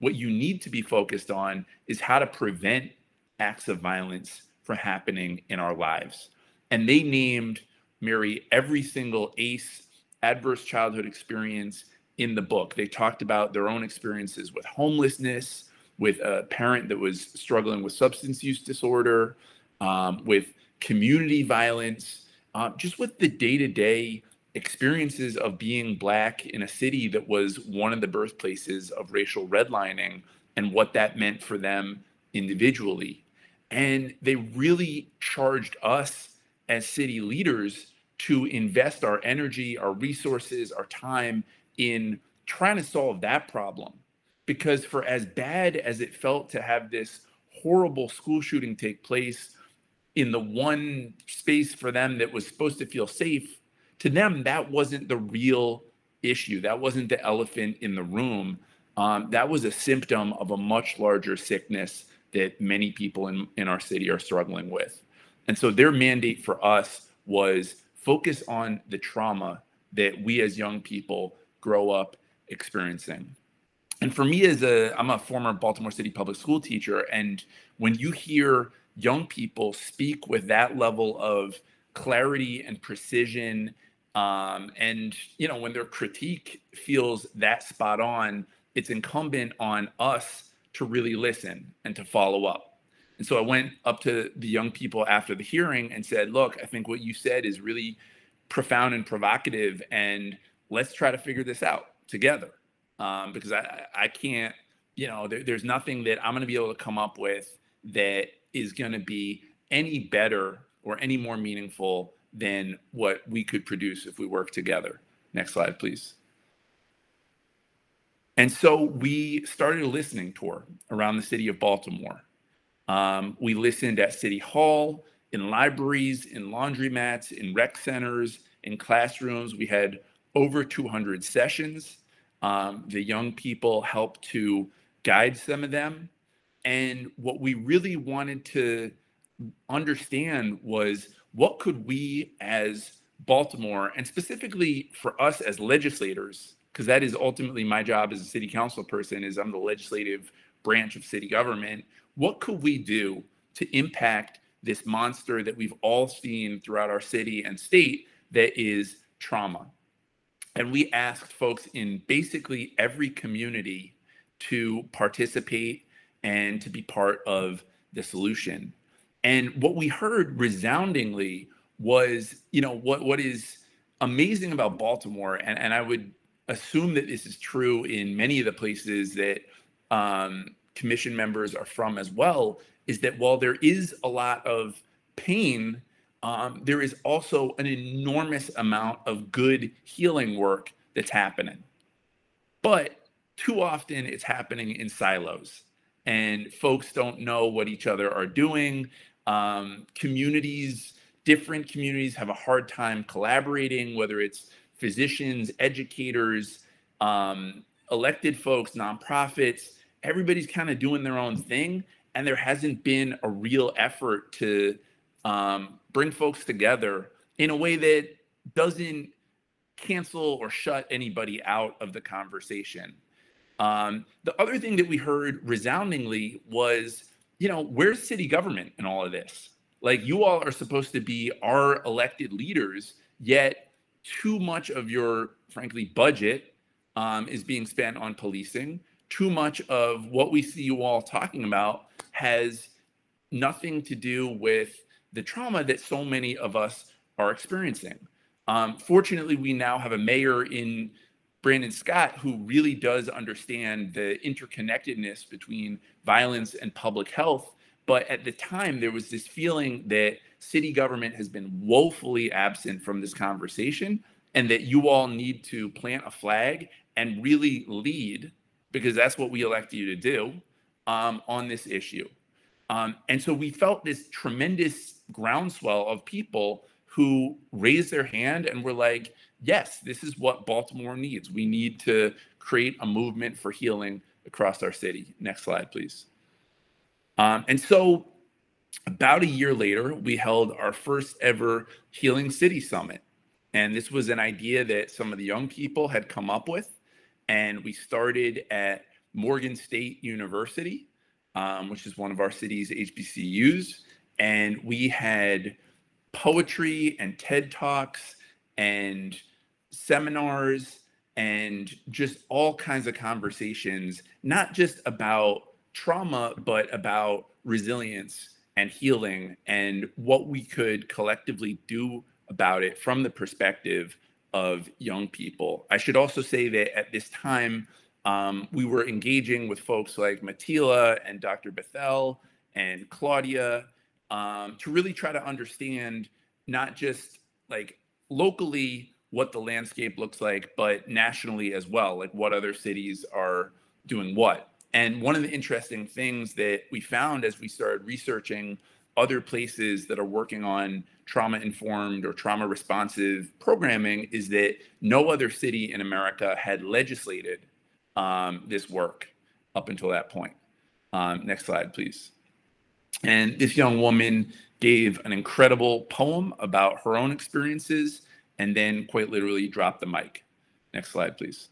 What you need to be focused on is how to prevent acts of violence from happening in our lives. And they named Mary every single ACE adverse childhood experience in the book. They talked about their own experiences with homelessness, with a parent that was struggling with substance use disorder, um, with community violence, uh, just with the day to day experiences of being black in a city that was one of the birthplaces of racial redlining and what that meant for them individually. And they really charged us as city leaders to invest our energy, our resources, our time in trying to solve that problem. Because for as bad as it felt to have this horrible school shooting take place in the one space for them that was supposed to feel safe, to them, that wasn't the real issue. That wasn't the elephant in the room. Um, that was a symptom of a much larger sickness that many people in, in our city are struggling with. And so their mandate for us was focus on the trauma that we as young people grow up experiencing. And for me as a I'm a former Baltimore City public school teacher and when you hear young people speak with that level of clarity and precision um, and you know, when their critique feels that spot on, it's incumbent on us to really listen and to follow up. And so I went up to the young people after the hearing and said, "Look, I think what you said is really profound and provocative, and let's try to figure this out together." Um, because I, I can't, you know, there, there's nothing that I'm going to be able to come up with that is going to be any better or any more meaningful than what we could produce if we work together. Next slide, please. And so we started a listening tour around the city of Baltimore. Um, we listened at City Hall, in libraries, in laundromats, in rec centers, in classrooms. We had over 200 sessions. Um, the young people helped to guide some of them. And what we really wanted to understand was what could we as Baltimore, and specifically for us as legislators, because that is ultimately my job as a city council person, is I'm the legislative branch of city government. What could we do to impact this monster that we've all seen throughout our city and state that is trauma? And we asked folks in basically every community to participate and to be part of the solution. And what we heard resoundingly was, you know, what what is amazing about Baltimore, and, and I would assume that this is true in many of the places that um, commission members are from as well, is that while there is a lot of pain, um, there is also an enormous amount of good healing work that's happening. But too often it's happening in silos, and folks don't know what each other are doing. Um, communities, different communities have a hard time collaborating, whether it's physicians, educators, um, elected folks, nonprofits. Everybody's kind of doing their own thing. and there hasn't been a real effort to um, bring folks together in a way that doesn't cancel or shut anybody out of the conversation. Um, the other thing that we heard resoundingly was, you know, where's city government in all of this? Like, you all are supposed to be our elected leaders, yet too much of your, frankly, budget um, is being spent on policing. Too much of what we see you all talking about has nothing to do with the trauma that so many of us are experiencing. Um, fortunately, we now have a mayor in Brandon Scott who really does understand the interconnectedness between violence and public health. But at the time, there was this feeling that city government has been woefully absent from this conversation and that you all need to plant a flag and really lead, because that's what we elected you to do, um, on this issue. Um, and so we felt this tremendous groundswell of people who raised their hand and were like, yes, this is what Baltimore needs. We need to create a movement for healing across our city. Next slide, please. Um, and so about a year later, we held our first ever Healing City Summit. And this was an idea that some of the young people had come up with. And we started at Morgan State University, um, which is one of our city's HBCUs. And we had poetry and TED Talks and seminars and just all kinds of conversations, not just about trauma, but about resilience and healing and what we could collectively do about it from the perspective of young people. I should also say that at this time, um, we were engaging with folks like Matila and Dr. Bethell and Claudia um, to really try to understand not just like locally what the landscape looks like, but nationally as well, like what other cities are doing what. And one of the interesting things that we found as we started researching other places that are working on trauma informed or trauma responsive programming is that no other city in America had legislated um, this work up until that point. Um, next slide, please. And this young woman gave an incredible poem about her own experiences and then quite literally dropped the mic. Next slide, please.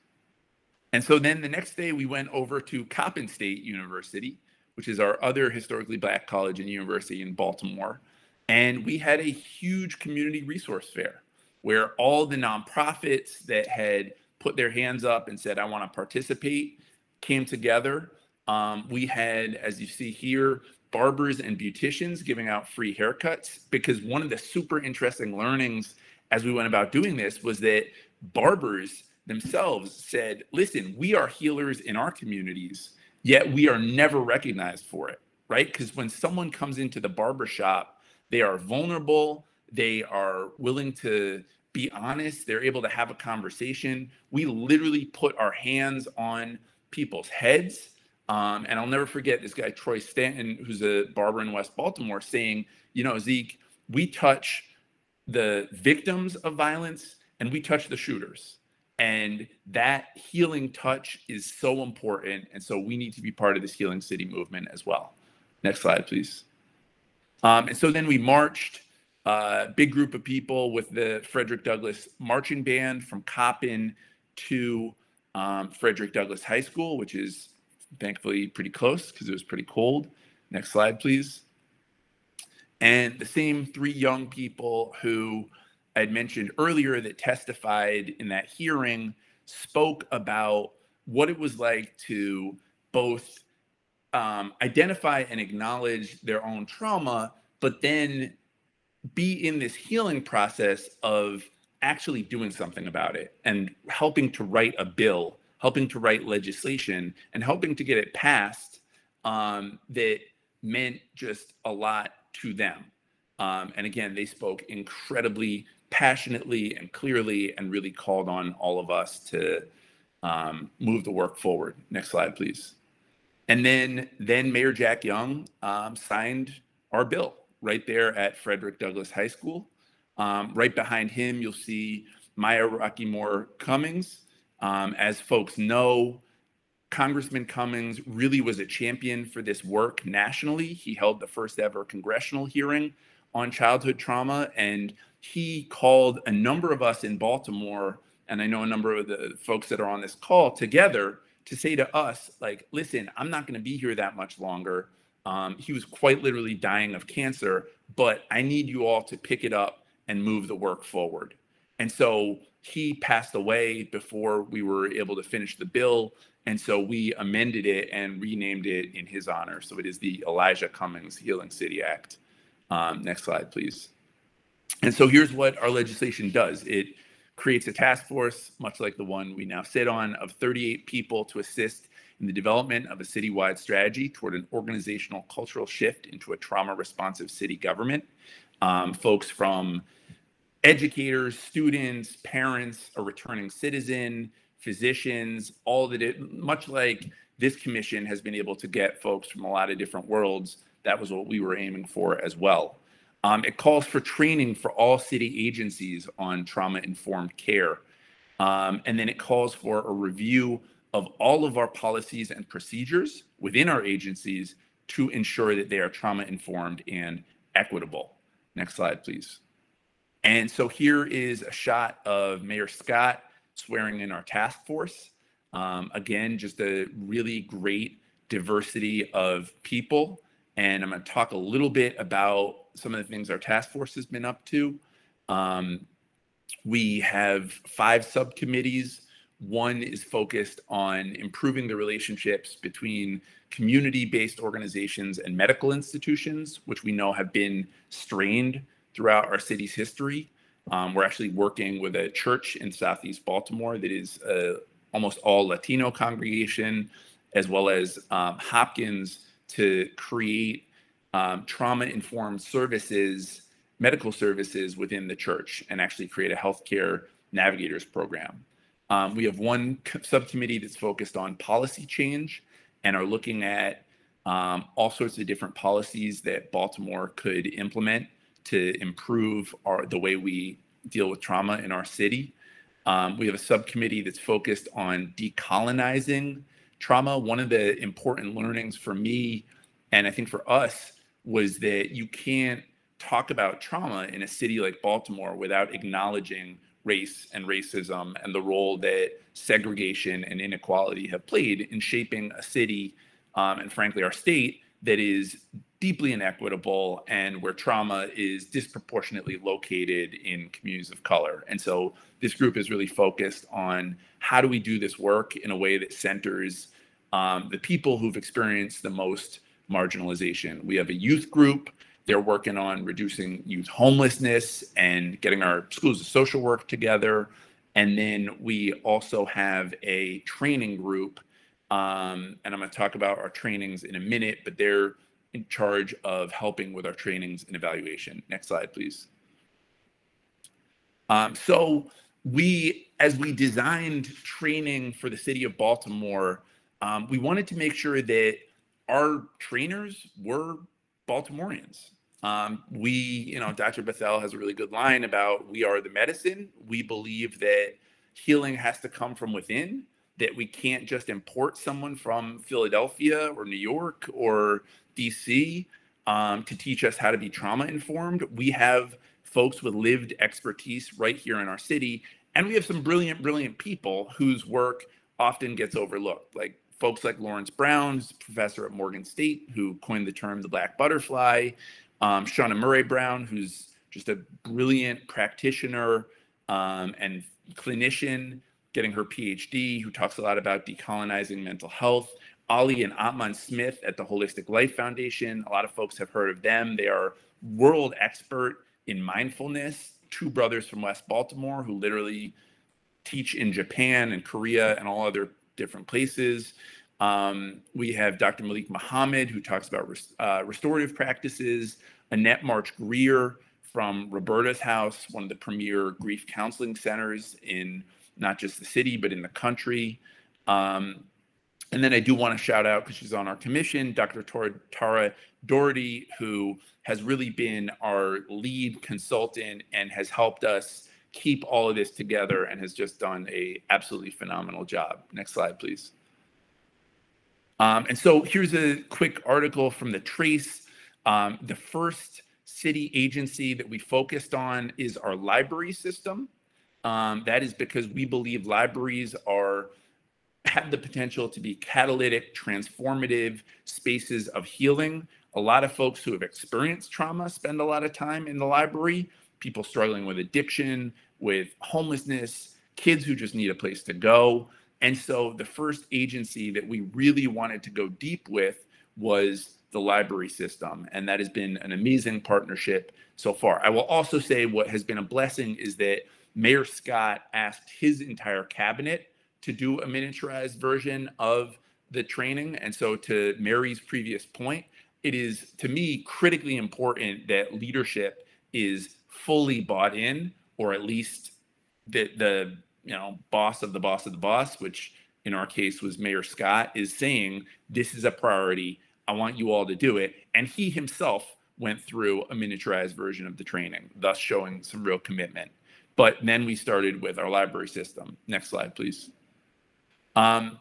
And so then the next day we went over to Coppin State University, which is our other historically black college and university in Baltimore. And we had a huge community resource fair where all the nonprofits that had put their hands up and said, I want to participate, came together. Um, we had, as you see here, barbers and beauticians giving out free haircuts because one of the super interesting learnings as we went about doing this was that barbers themselves said, listen, we are healers in our communities, yet we are never recognized for it, right? Because when someone comes into the barber shop, they are vulnerable, they are willing to be honest, they're able to have a conversation. We literally put our hands on people's heads. Um, and I'll never forget this guy, Troy Stanton, who's a barber in West Baltimore, saying, you know, Zeke, we touch the victims of violence and we touch the shooters. And that healing touch is so important. And so we need to be part of this Healing City movement as well. Next slide, please. Um, and so then we marched, a uh, big group of people with the Frederick Douglass Marching Band from Coppin to um, Frederick Douglass High School, which is thankfully pretty close because it was pretty cold. Next slide, please. And the same three young people who I had mentioned earlier that testified in that hearing spoke about what it was like to both um, identify and acknowledge their own trauma, but then be in this healing process of actually doing something about it and helping to write a bill, helping to write legislation, and helping to get it passed um, that meant just a lot to them. Um, and again, they spoke incredibly passionately and clearly and really called on all of us to um, move the work forward. Next slide, please. And then, then Mayor Jack Young um, signed our bill right there at Frederick Douglass High School. Um, right behind him, you'll see Maya Rockeymoore Cummings. Um, as folks know, Congressman Cummings really was a champion for this work nationally. He held the first ever congressional hearing on childhood trauma, and he called a number of us in Baltimore, and I know a number of the folks that are on this call together to say to us, like, listen, I'm not going to be here that much longer. Um, he was quite literally dying of cancer, but I need you all to pick it up and move the work forward. And so he passed away before we were able to finish the bill. And so we amended it and renamed it in his honor. So it is the Elijah Cummings Healing City Act. Um, next slide, please. And so here's what our legislation does it creates a task force, much like the one we now sit on, of 38 people to assist in the development of a citywide strategy toward an organizational cultural shift into a trauma responsive city government. Um, folks from educators, students, parents, a returning citizen, physicians, all that it, much like this commission has been able to get folks from a lot of different worlds, that was what we were aiming for as well. Um, it calls for training for all city agencies on trauma informed care. Um, and then it calls for a review of all of our policies and procedures within our agencies to ensure that they are trauma informed and equitable. Next slide, please. And so here is a shot of Mayor Scott swearing in our task force. Um, again, just a really great diversity of people. And I'm going to talk a little bit about some of the things our task force has been up to. Um, we have five subcommittees one is focused on improving the relationships between community based organizations and medical institutions, which we know have been strained throughout our city's history. Um, we're actually working with a church in Southeast Baltimore that is uh, almost all Latino congregation, as well as um, Hopkins, to create um, trauma informed services, medical services within the church, and actually create a healthcare navigators program. Um, we have one subcommittee that's focused on policy change and are looking at um, all sorts of different policies that Baltimore could implement to improve our, the way we deal with trauma in our city. Um, we have a subcommittee that's focused on decolonizing trauma. One of the important learnings for me, and I think for us, was that you can't talk about trauma in a city like Baltimore without acknowledging race and racism and the role that segregation and inequality have played in shaping a city um, and frankly our state that is deeply inequitable and where trauma is disproportionately located in communities of color. And so this group is really focused on how do we do this work in a way that centers um, the people who've experienced the most marginalization. We have a youth group they're working on reducing youth homelessness and getting our schools of social work together. And then we also have a training group. Um, and I'm going to talk about our trainings in a minute, but they're in charge of helping with our trainings and evaluation. Next slide, please. Um, so we, as we designed training for the city of Baltimore, um, we wanted to make sure that our trainers were Baltimoreans. Um, we, you know, Dr. Bethell has a really good line about we are the medicine. We believe that healing has to come from within, that we can't just import someone from Philadelphia or New York or DC um, to teach us how to be trauma informed. We have folks with lived expertise right here in our city. And we have some brilliant, brilliant people whose work often gets overlooked, like folks like Lawrence Brown, professor at Morgan State, who coined the term the black butterfly, um, Shawna Murray Browne, who's just a brilliant practitioner um, and clinician, getting her PhD, who talks a lot about decolonizing mental health. Ali and Atman Smith at the Holistic Life Foundation. A lot of folks have heard of them. They are world expert in mindfulness. Two brothers from West Baltimore who literally teach in Japan and Korea and all other different places. Um, we have Dr. Malik Muhammad, who talks about uh, restorative practices, Annette March Grier from Roberta's House, one of the premier grief counseling centers in not just the city, but in the country. Um, and then I do want to shout out, because she's on our commission, Dr. Tara Doherty, who has really been our lead consultant and has helped us keep all of this together and has just done a absolutely phenomenal job. Next slide, please. Um, and so here's a quick article from the Trace. Um, the first city agency that we focused on is our library system. Um, that is because we believe libraries are have the potential to be catalytic, transformative spaces of healing. A lot of folks who have experienced trauma spend a lot of time in the library. People struggling with addiction, with homelessness, kids who just need a place to go. And so the first agency that we really wanted to go deep with was the library system. And that has been an amazing partnership so far. I will also say what has been a blessing is that Mayor Scott asked his entire cabinet to do a miniaturized version of the training. And so, to Mary's previous point, it is to me critically important that leadership is fully bought in, or at least the the you know boss of the boss of the boss, which in our case was Mayor Scott, is saying this is a priority. I want you all to do it, and he himself went through a miniaturized version of the training, thus showing some real commitment. But then we started with our library system. Next slide, please. Um,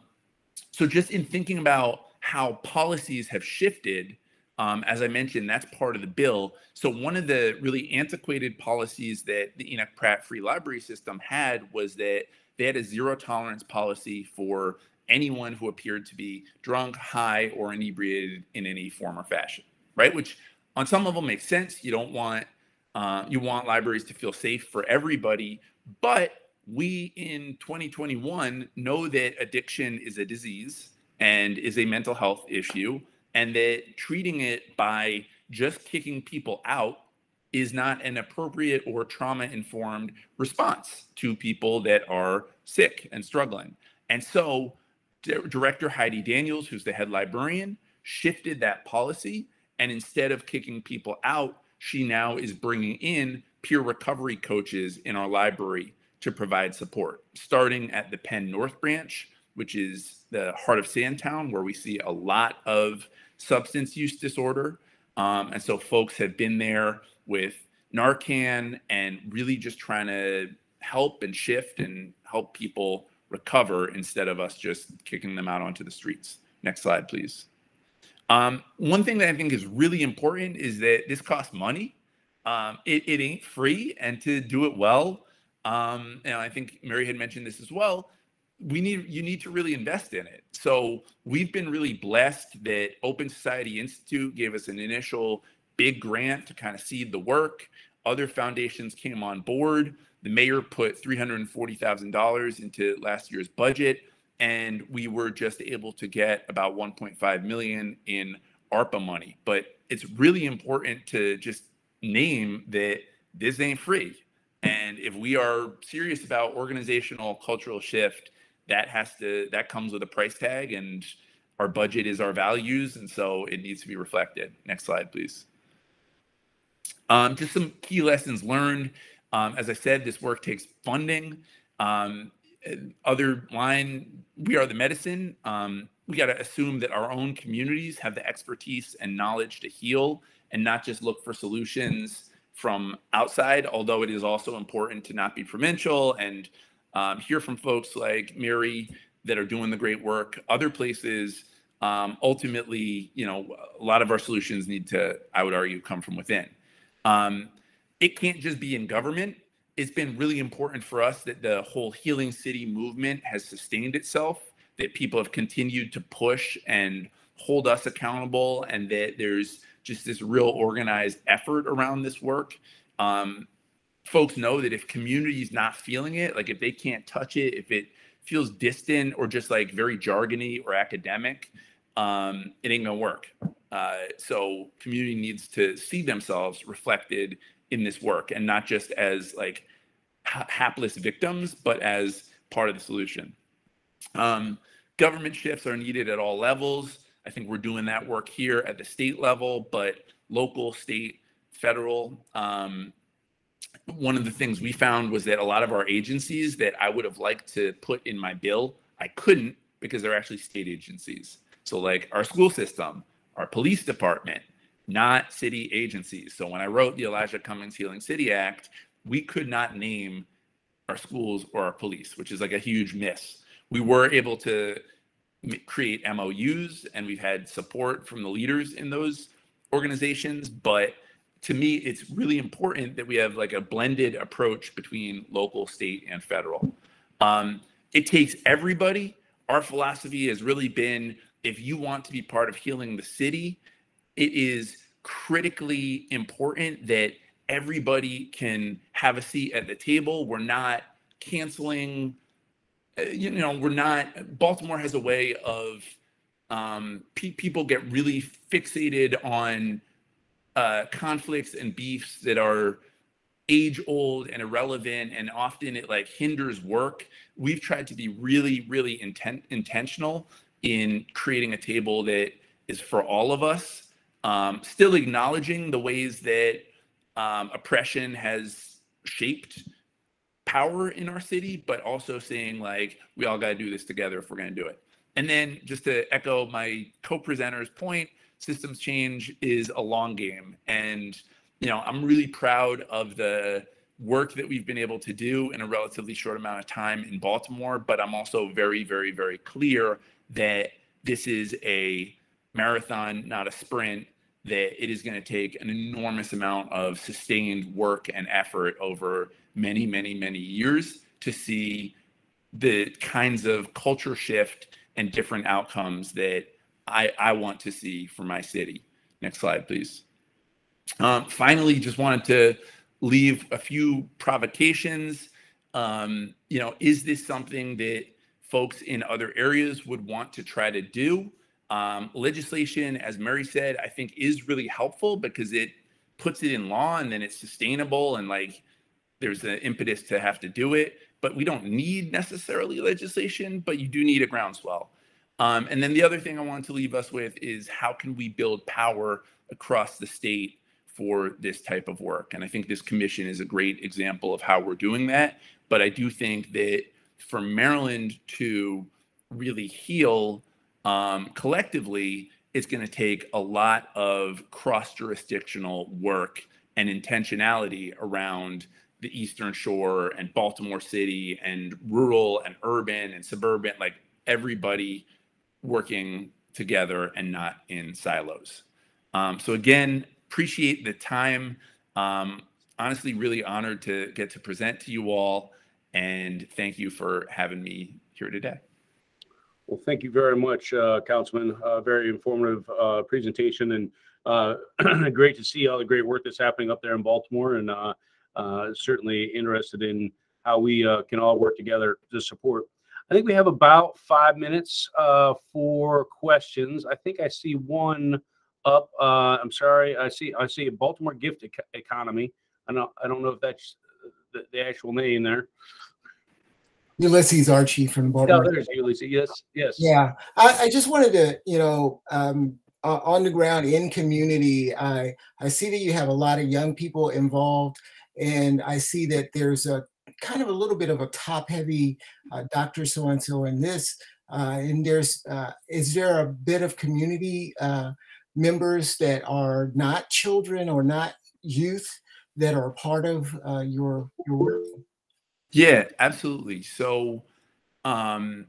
so just in thinking about how policies have shifted, um, as I mentioned, that's part of the bill. So one of the really antiquated policies that the Enoch Pratt Free Library System had was that they had a zero tolerance policy for anyone who appeared to be drunk, high, or inebriated in any form or fashion, right? Which on some level makes sense. You don't want uh, you want libraries to feel safe for everybody, but we in 2021 know that addiction is a disease and is a mental health issue, and that treating it by just kicking people out is not an appropriate or trauma informed response to people that are sick and struggling. And so, Director Heidi Daniels, who's the head librarian, shifted that policy. And instead of kicking people out, she now is bringing in peer recovery coaches in our library to provide support, starting at the Penn North branch, which is the heart of Sandtown, where we see a lot of substance use disorder. Um, and so folks have been there with Narcan and really just trying to help and shift and help people recover instead of us just kicking them out onto the streets. Next slide, please. Um, one thing that I think is really important is that this costs money. Um, it, it ain't free, and to do it well, um, and I think Mary had mentioned this as well. We need you need to really invest in it. So we've been really blessed that Open Society Institute gave us an initial big grant to kind of seed the work. Other foundations came on board. The mayor put $340,000 into last year's budget, and we were just able to get about 1.5 million in ARPA money. But it's really important to just name that this ain't free. If we are serious about organizational cultural shift, that has to that comes with a price tag and our budget is our values and so it needs to be reflected. Next slide please. Um, just some key lessons learned. Um, as i said this work takes funding. Um, other line we are the medicine. Um, we got to assume that our own communities have the expertise and knowledge to heal and not just look for solutions from outside, although it is also important to not be provincial and um, hear from folks like Mary that are doing the great work. Other places, um, ultimately, you know, a lot of our solutions need to, I would argue, come from within. Um, it can't just be in government. It's been really important for us that the whole Healing City movement has sustained itself, that people have continued to push and hold us accountable, and that there's just this real organized effort around this work. Um, folks know that if community's not feeling it, like if they can't touch it, if it feels distant or just like very jargony or academic, um, it ain't gonna work. Uh, so community needs to see themselves reflected in this work and not just as like ha- hapless victims, but as part of the solution. Um, government shifts are needed at all levels. I think we're doing that work here at the state level, but local, state, federal. Um, one of the things we found was that a lot of our agencies that I would have liked to put in my bill, I couldn't because they're actually state agencies. So, like our school system, our police department, not city agencies. So, when I wrote the Elijah Cummings Healing City Act, we could not name our schools or our police, which is like a huge miss. We were able to create MOUs and we've had support from the leaders in those organizations. But to me, it's really important that we have like a blended approach between local, state, and federal. Um, it takes everybody. Our philosophy has really been if you want to be part of healing the city, it is critically important that everybody can have a seat at the table. We're not canceling, you know, we're not, Baltimore has a way of, um, pe- people get really fixated on uh, conflicts and beefs that are age old and irrelevant and often it like hinders work. We've tried to be really really intent intentional in creating a table that is for all of us um, still acknowledging the ways that um, oppression has shaped power in our city but also saying like we all got to do this together if we're going to do it. And then just to echo my co-presenter's point systems change is a long game. And you know, I'm really proud of the work that we've been able to do in a relatively short amount of time in Baltimore, but I'm also very, very, very clear that this is a marathon, not a sprint, that it is going to take an enormous amount of sustained work and effort over many, many, many years to see the kinds of culture shift and different outcomes that I, I want to see for my city. Next slide, please. Um, finally, just wanted to leave a few provocations. Um, you know, is this something that folks in other areas would want to try to do? Um, legislation, as Mary said, I think is really helpful because it puts it in law and then it's sustainable and like there's an impetus to have to do it. But we don't need necessarily legislation, but you do need a groundswell. Um, and then the other thing I wanted to leave us with is how can we build power across the state for this type of work. And I think this commission is a great example of how we're doing that. But I do think that for Maryland to really heal um, collectively, it's going to take a lot of cross jurisdictional work and intentionality around the Eastern Shore and Baltimore City and rural and urban and suburban, like everybody working together and not in silos. Um, so, again, appreciate the time. Um, honestly, really honored to get to present to you all. And thank you for having me here today. Well, thank you very much, uh, Councilman. Uh, very informative uh, presentation and uh, great to see all the great work that's happening up there in Baltimore and uh, certainly interested in how we uh, can all work together to support. I think we have about five minutes uh, for questions. I think I see one up. Uh, I'm sorry. I see. I see a Baltimore gift ec- economy. I don't. I don't know if that's the, the actual name there. Ulysses Archie from No, Baltimore. there's Ulysses. Yes. Yes. Yeah, I, I just wanted to, you know, um, uh, on the ground in community, I I see that you have a lot of young people involved, and I see that there's a kind of a little bit of a top-heavy uh, doctor so and so in this, uh, and there's uh, is there a bit of community uh, members that are not children or not youth that are part of uh, your your work? Yeah, absolutely. So, um,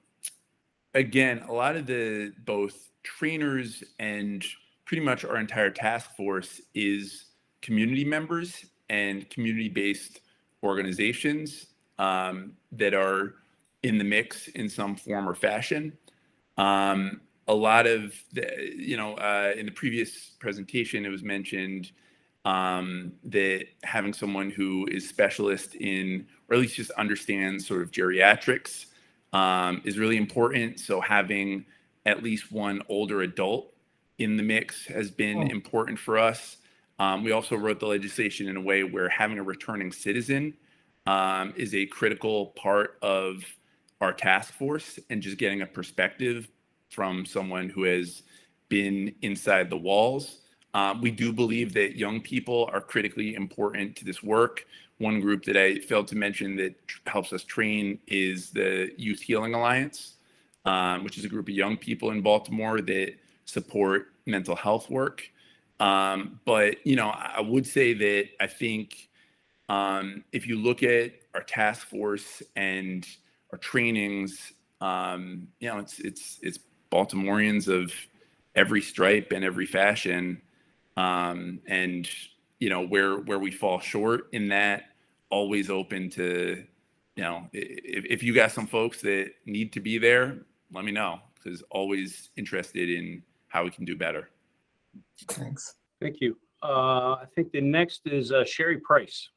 again, a lot of the both trainers and pretty much our entire task force is community members and community based organizations um, that are in the mix in some form or fashion. Um, a lot of the, you know, uh, in the previous presentation, it was mentioned um, that having someone who is specialist in, or at least just understands sort of geriatrics, um, is really important. So having at least one older adult in the mix has been Oh. important for us. Um, we also wrote the legislation in a way where having a returning citizen um, is a critical part of our task force and just getting a perspective from someone who has been inside the walls. Um, we do believe that young people are critically important to this work. One group that I failed to mention that helps us train is the Youth Healing Alliance, um, which is a group of young people in Baltimore that support mental health work. Um, but you know, I would say that I think um, if you look at our task force and our trainings, um, you know, it's it's it's Baltimoreans of every stripe and every fashion. Um, and you know where where we fall short in that, always open to, you know, if, if you got some folks that need to be there, let me know because always interested in how we can do better. Thanks. Thank you. Uh, I think the next is uh, Sherry Price.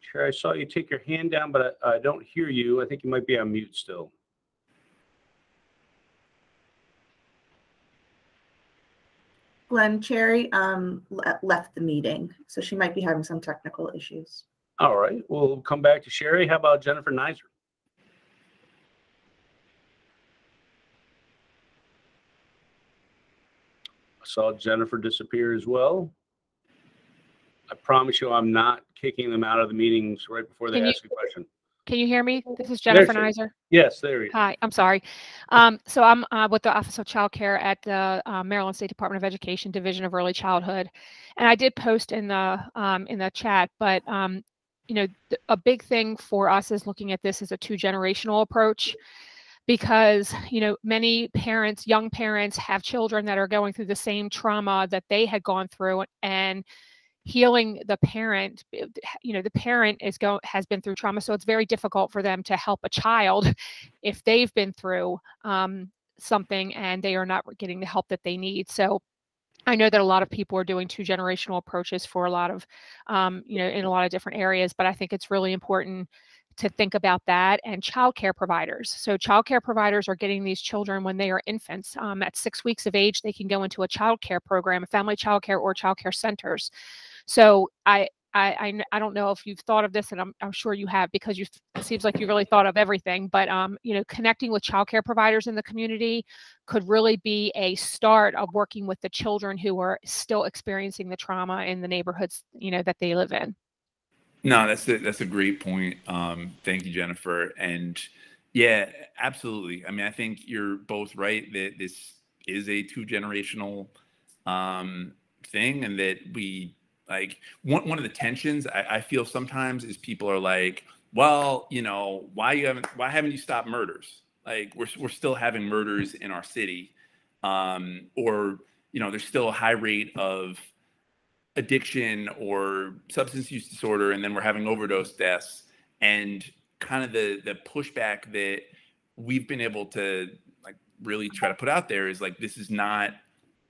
Sherry, I saw you take your hand down, but I, I don't hear you. I think you might be on mute still. Glenn Cherry um, le- left the meeting, so she might be having some technical issues. All right, we'll come back to Sherry. How about Jennifer Nizer? I saw Jennifer disappear as well. I promise you, I'm not kicking them out of the meetings right before they Can you- ask a question. Can you hear me? This is Jennifer she is. Nizer. Yes, there you go. Hi, I'm sorry. Um, so I'm uh, with the Office of Child Care at the uh, Maryland State Department of Education Division of Early Childhood, and I did post in the um, in the chat. But um, you know, th- a big thing for us is looking at this as a two generational approach, because you know many parents, young parents, have children that are going through the same trauma that they had gone through, and healing the parent you know the parent is go has been through trauma so it's very difficult for them to help a child if they've been through um, something and they are not getting the help that they need. So I know that a lot of people are doing two generational approaches for a lot of, um, you know, in a lot of different areas, but I think it's really important to think about that and childcare providers. So childcare providers are getting these children when they are infants. Um, at six weeks of age, they can go into a childcare program, a family childcare or childcare centers. So I, I, I, I don't know if you've thought of this, and I'm, I'm sure you have because you it seems like you really thought of everything. But um, you know, connecting with childcare providers in the community could really be a start of working with the children who are still experiencing the trauma in the neighborhoods you know that they live in. No, that's a, that's a great point. Um, thank you, Jennifer. And yeah, absolutely. I mean, I think you're both right that this is a two generational um, thing, and that we like one one of the tensions I, I feel sometimes is people are like, well, you know, why you haven't why haven't you stopped murders? Like we're we're still having murders in our city, um, or you know, there's still a high rate of addiction or substance use disorder and then we're having overdose deaths and kind of the the pushback that we've been able to like really try to put out there is like this is not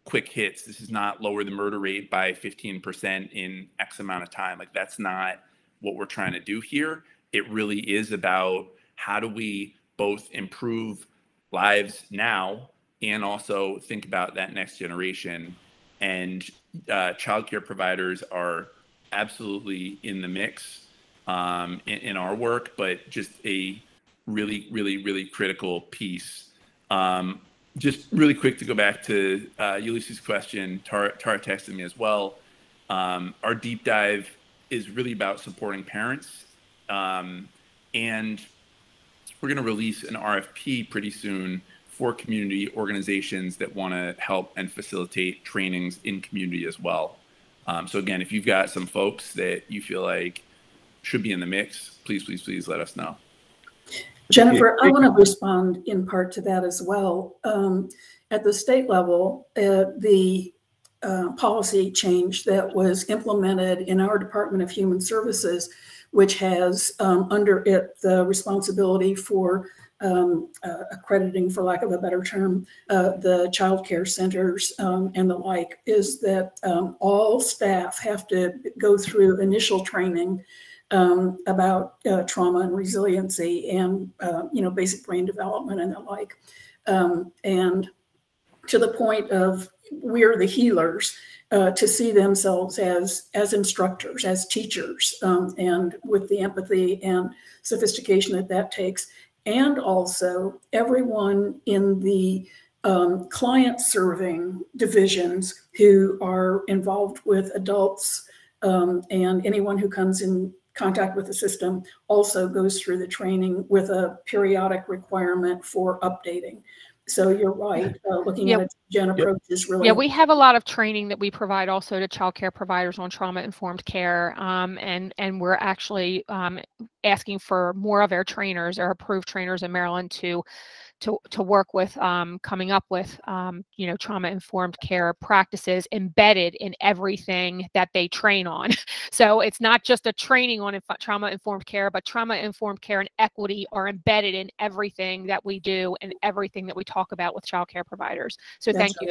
quick hits. This is not lower the murder rate by 15% in x amount of time. Like that's not what we're trying to do here. It really is about how do we both improve lives now and also think about that next generation and uh, childcare providers are absolutely in the mix um, in, in our work, but just a really, really, really critical piece. Um, just really quick to go back to uh, Ulysses' question, Tara, Tara texted me as well. Um, our deep dive is really about supporting parents. Um, and we're going to release an RFP pretty soon for community organizations that want to help and facilitate trainings in community as well. Um, so again, if you've got some folks that you feel like should be in the mix, please, please, please let us know. Jennifer, I want to respond in part to that as well. Um, at the state level, uh, the uh, policy change that was implemented in our Department of Human Services, which has um, under it the responsibility for um, uh, accrediting, for lack of a better term, uh, the child care centers um, and the like, is that um, all staff have to go through initial training um, about uh, trauma and resiliency and, uh, you know, basic brain development and the like. Um, and to the point of we're the healers uh, to see themselves as as instructors, as teachers, um, and with the empathy and sophistication that that takes, and also everyone in the um, client serving divisions who are involved with adults um, and anyone who comes in contact with the system also goes through the training with a periodic requirement for updating. So you're right, uh, looking Yeah. at a gen approach is really. Yeah, we have a lot of training that we provide also to childcare providers on trauma-informed care, um, and and we're actually um, asking for more of our trainers, our approved trainers in Maryland, to to to work with um, coming up with um, you know trauma-informed care practices embedded in everything that they train on. So it's not just a training on inf- trauma-informed care, but trauma-informed care and equity are embedded in everything that we do and everything that we talk about with childcare providers. So That's thank right.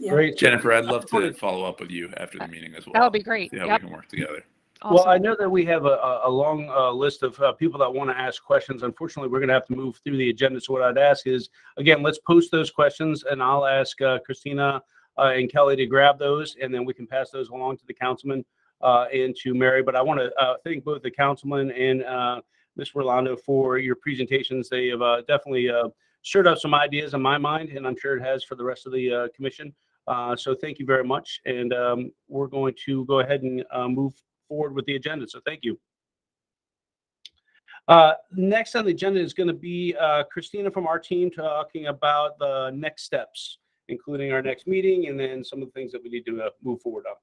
you. Great. Jennifer, I'd love to follow up with you after the meeting as well. That would be great. Yeah, Yep. we can work together. Well, I know that we have a, a, a long uh, list of uh, people that want to ask questions. Unfortunately, we're going to have to move through the agenda. So what I'd ask is, again, let's post those questions, and I'll ask uh, Christina uh, and Kelly to grab those, and then we can pass those along to the councilman uh, and to Mary. But I want to uh, thank both the councilman and uh, Ms. Rolando for your presentations. They have uh, definitely uh, stirred up some ideas in my mind, and I'm sure it has for the rest of the uh, commission. Uh, so thank you very much, and um, we're going to go ahead and uh, move forward with the agenda. So thank you. Uh, next on the agenda is going to be uh, Christina from our team talking about the next steps, including our next meeting and then some of the things that we need to uh, move forward on.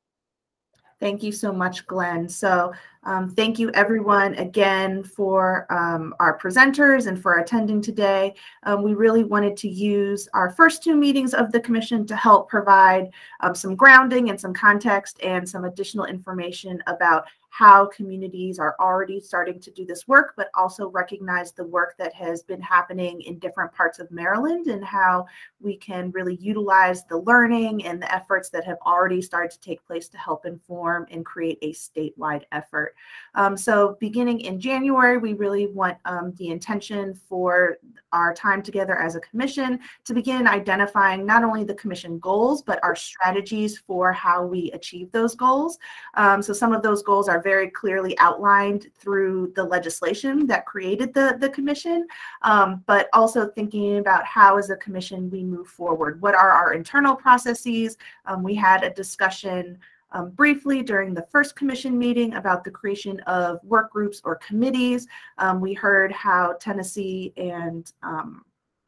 Thank you so much, Glenn. So um, thank you everyone again for um, our presenters and for attending today. Um, we really wanted to use our first two meetings of the commission to help provide um, some grounding and some context and some additional information about how communities are already starting to do this work, but also recognize the work that has been happening in different parts of Maryland and how we can really utilize the learning and the efforts that have already started to take place to help inform and create a statewide effort. Um, so beginning in January, we really want um, the intention for our time together as a commission to begin identifying not only the commission goals, but our strategies for how we achieve those goals. Um, so some of those goals are very clearly outlined through the legislation that created the, the commission, um, but also thinking about how as a commission we move forward. What are our internal processes? Um, we had a discussion um, briefly during the first commission meeting about the creation of work groups or committees. Um, we heard how Tennessee and um,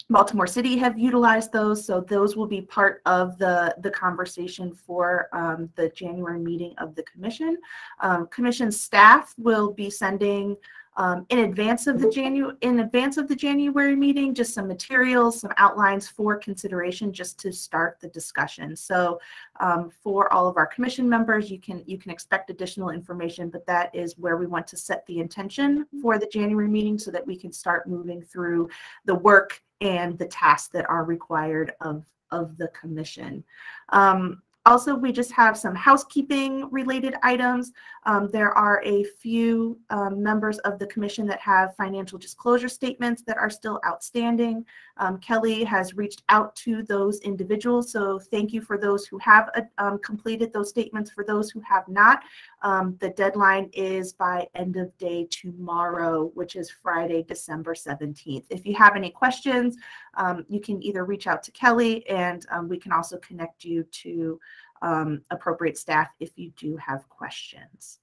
Baltimore City have utilized those, so those will be part of the, the conversation for um, the January meeting of the commission. Um, commission staff will be sending um, in advance of the Janu in advance of the January meeting, just some materials, some outlines for consideration, just to start the discussion. So um, for all of our commission members, you can you can expect additional information, but that is where we want to set the intention for the January meeting so that we can start moving through the work and the tasks that are required of of the commission. Um, also, we just have some housekeeping related items. Um, there are a few um, members of the commission that have financial disclosure statements that are still outstanding. Um, Kelly has reached out to those individuals, so thank you for those who have uh, um, completed those statements. For those who have not, um, the deadline is by end of day tomorrow, which is Friday, December 17th. If you have any questions, um, you can either reach out to Kelly and we can also connect you to um, appropriate staff if you do have questions.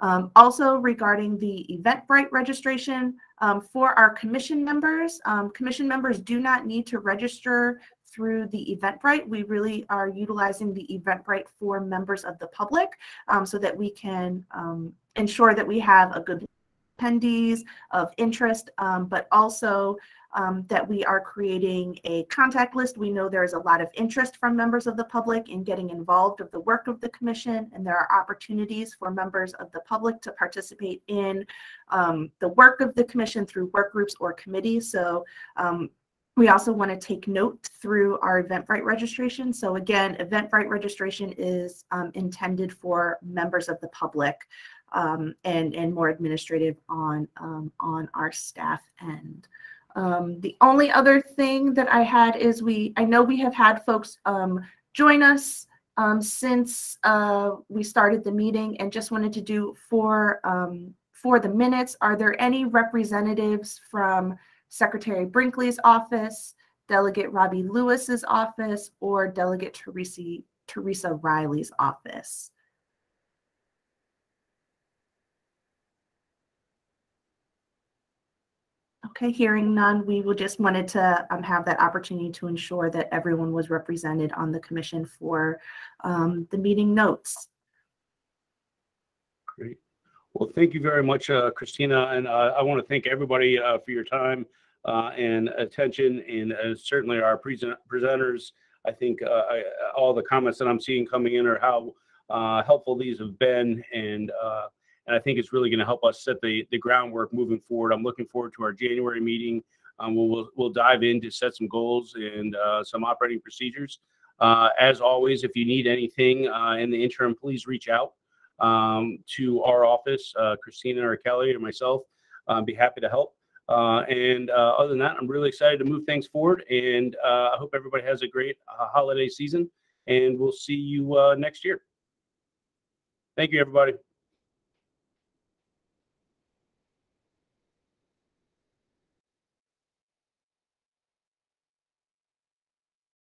Um, also regarding the Eventbrite registration, um, for our commission members, um, commission members do not need to register through the Eventbrite. We really are utilizing the Eventbrite for members of the public um, so that we can um, ensure that we have a good attendees of interest, but also um, that we are creating a contact list. We know there is a lot of interest from members of the public in getting involved of the work of the commission, and there are opportunities for members of the public to participate in um, the work of the commission through work groups or committees. So um, we also want to take note through our Eventbrite registration. So again, Eventbrite registration is um, intended for members of the public um, and, and more administrative on, um, on our staff end. Um, the only other thing that I had is we, I know we have had folks um, join us um, since uh, we started the meeting and just wanted to do for, um, for the minutes, are there any representatives from Secretary Brinkley's office, Delegate Robbyn Lewis's office, or Delegate Teresa, Teresa Reilly's office? Okay, hearing none, we will just wanted to um, have that opportunity to ensure that everyone was represented on the commission for um, the meeting notes. Great. Well, thank you very much, uh, Christina, and uh, I want to thank everybody uh, for your time uh, and attention, and uh, certainly our present presenters. I think uh, I, all the comments that I'm seeing coming in are how helpful these have been, and and I think it's really going to help us set the the groundwork moving forward. I'm looking forward to our January meeting. Um, we'll, we'll we'll dive in to set some goals and uh, some operating procedures. Uh, as always, if you need anything uh, in the interim, please reach out um, to our office, uh, Christina or Kelly or myself. Uh, be happy to help. Uh, and uh, other than that, I'm really excited to move things forward. And I hope everybody has a great holiday season. And we'll see you next year. Thank you, everybody.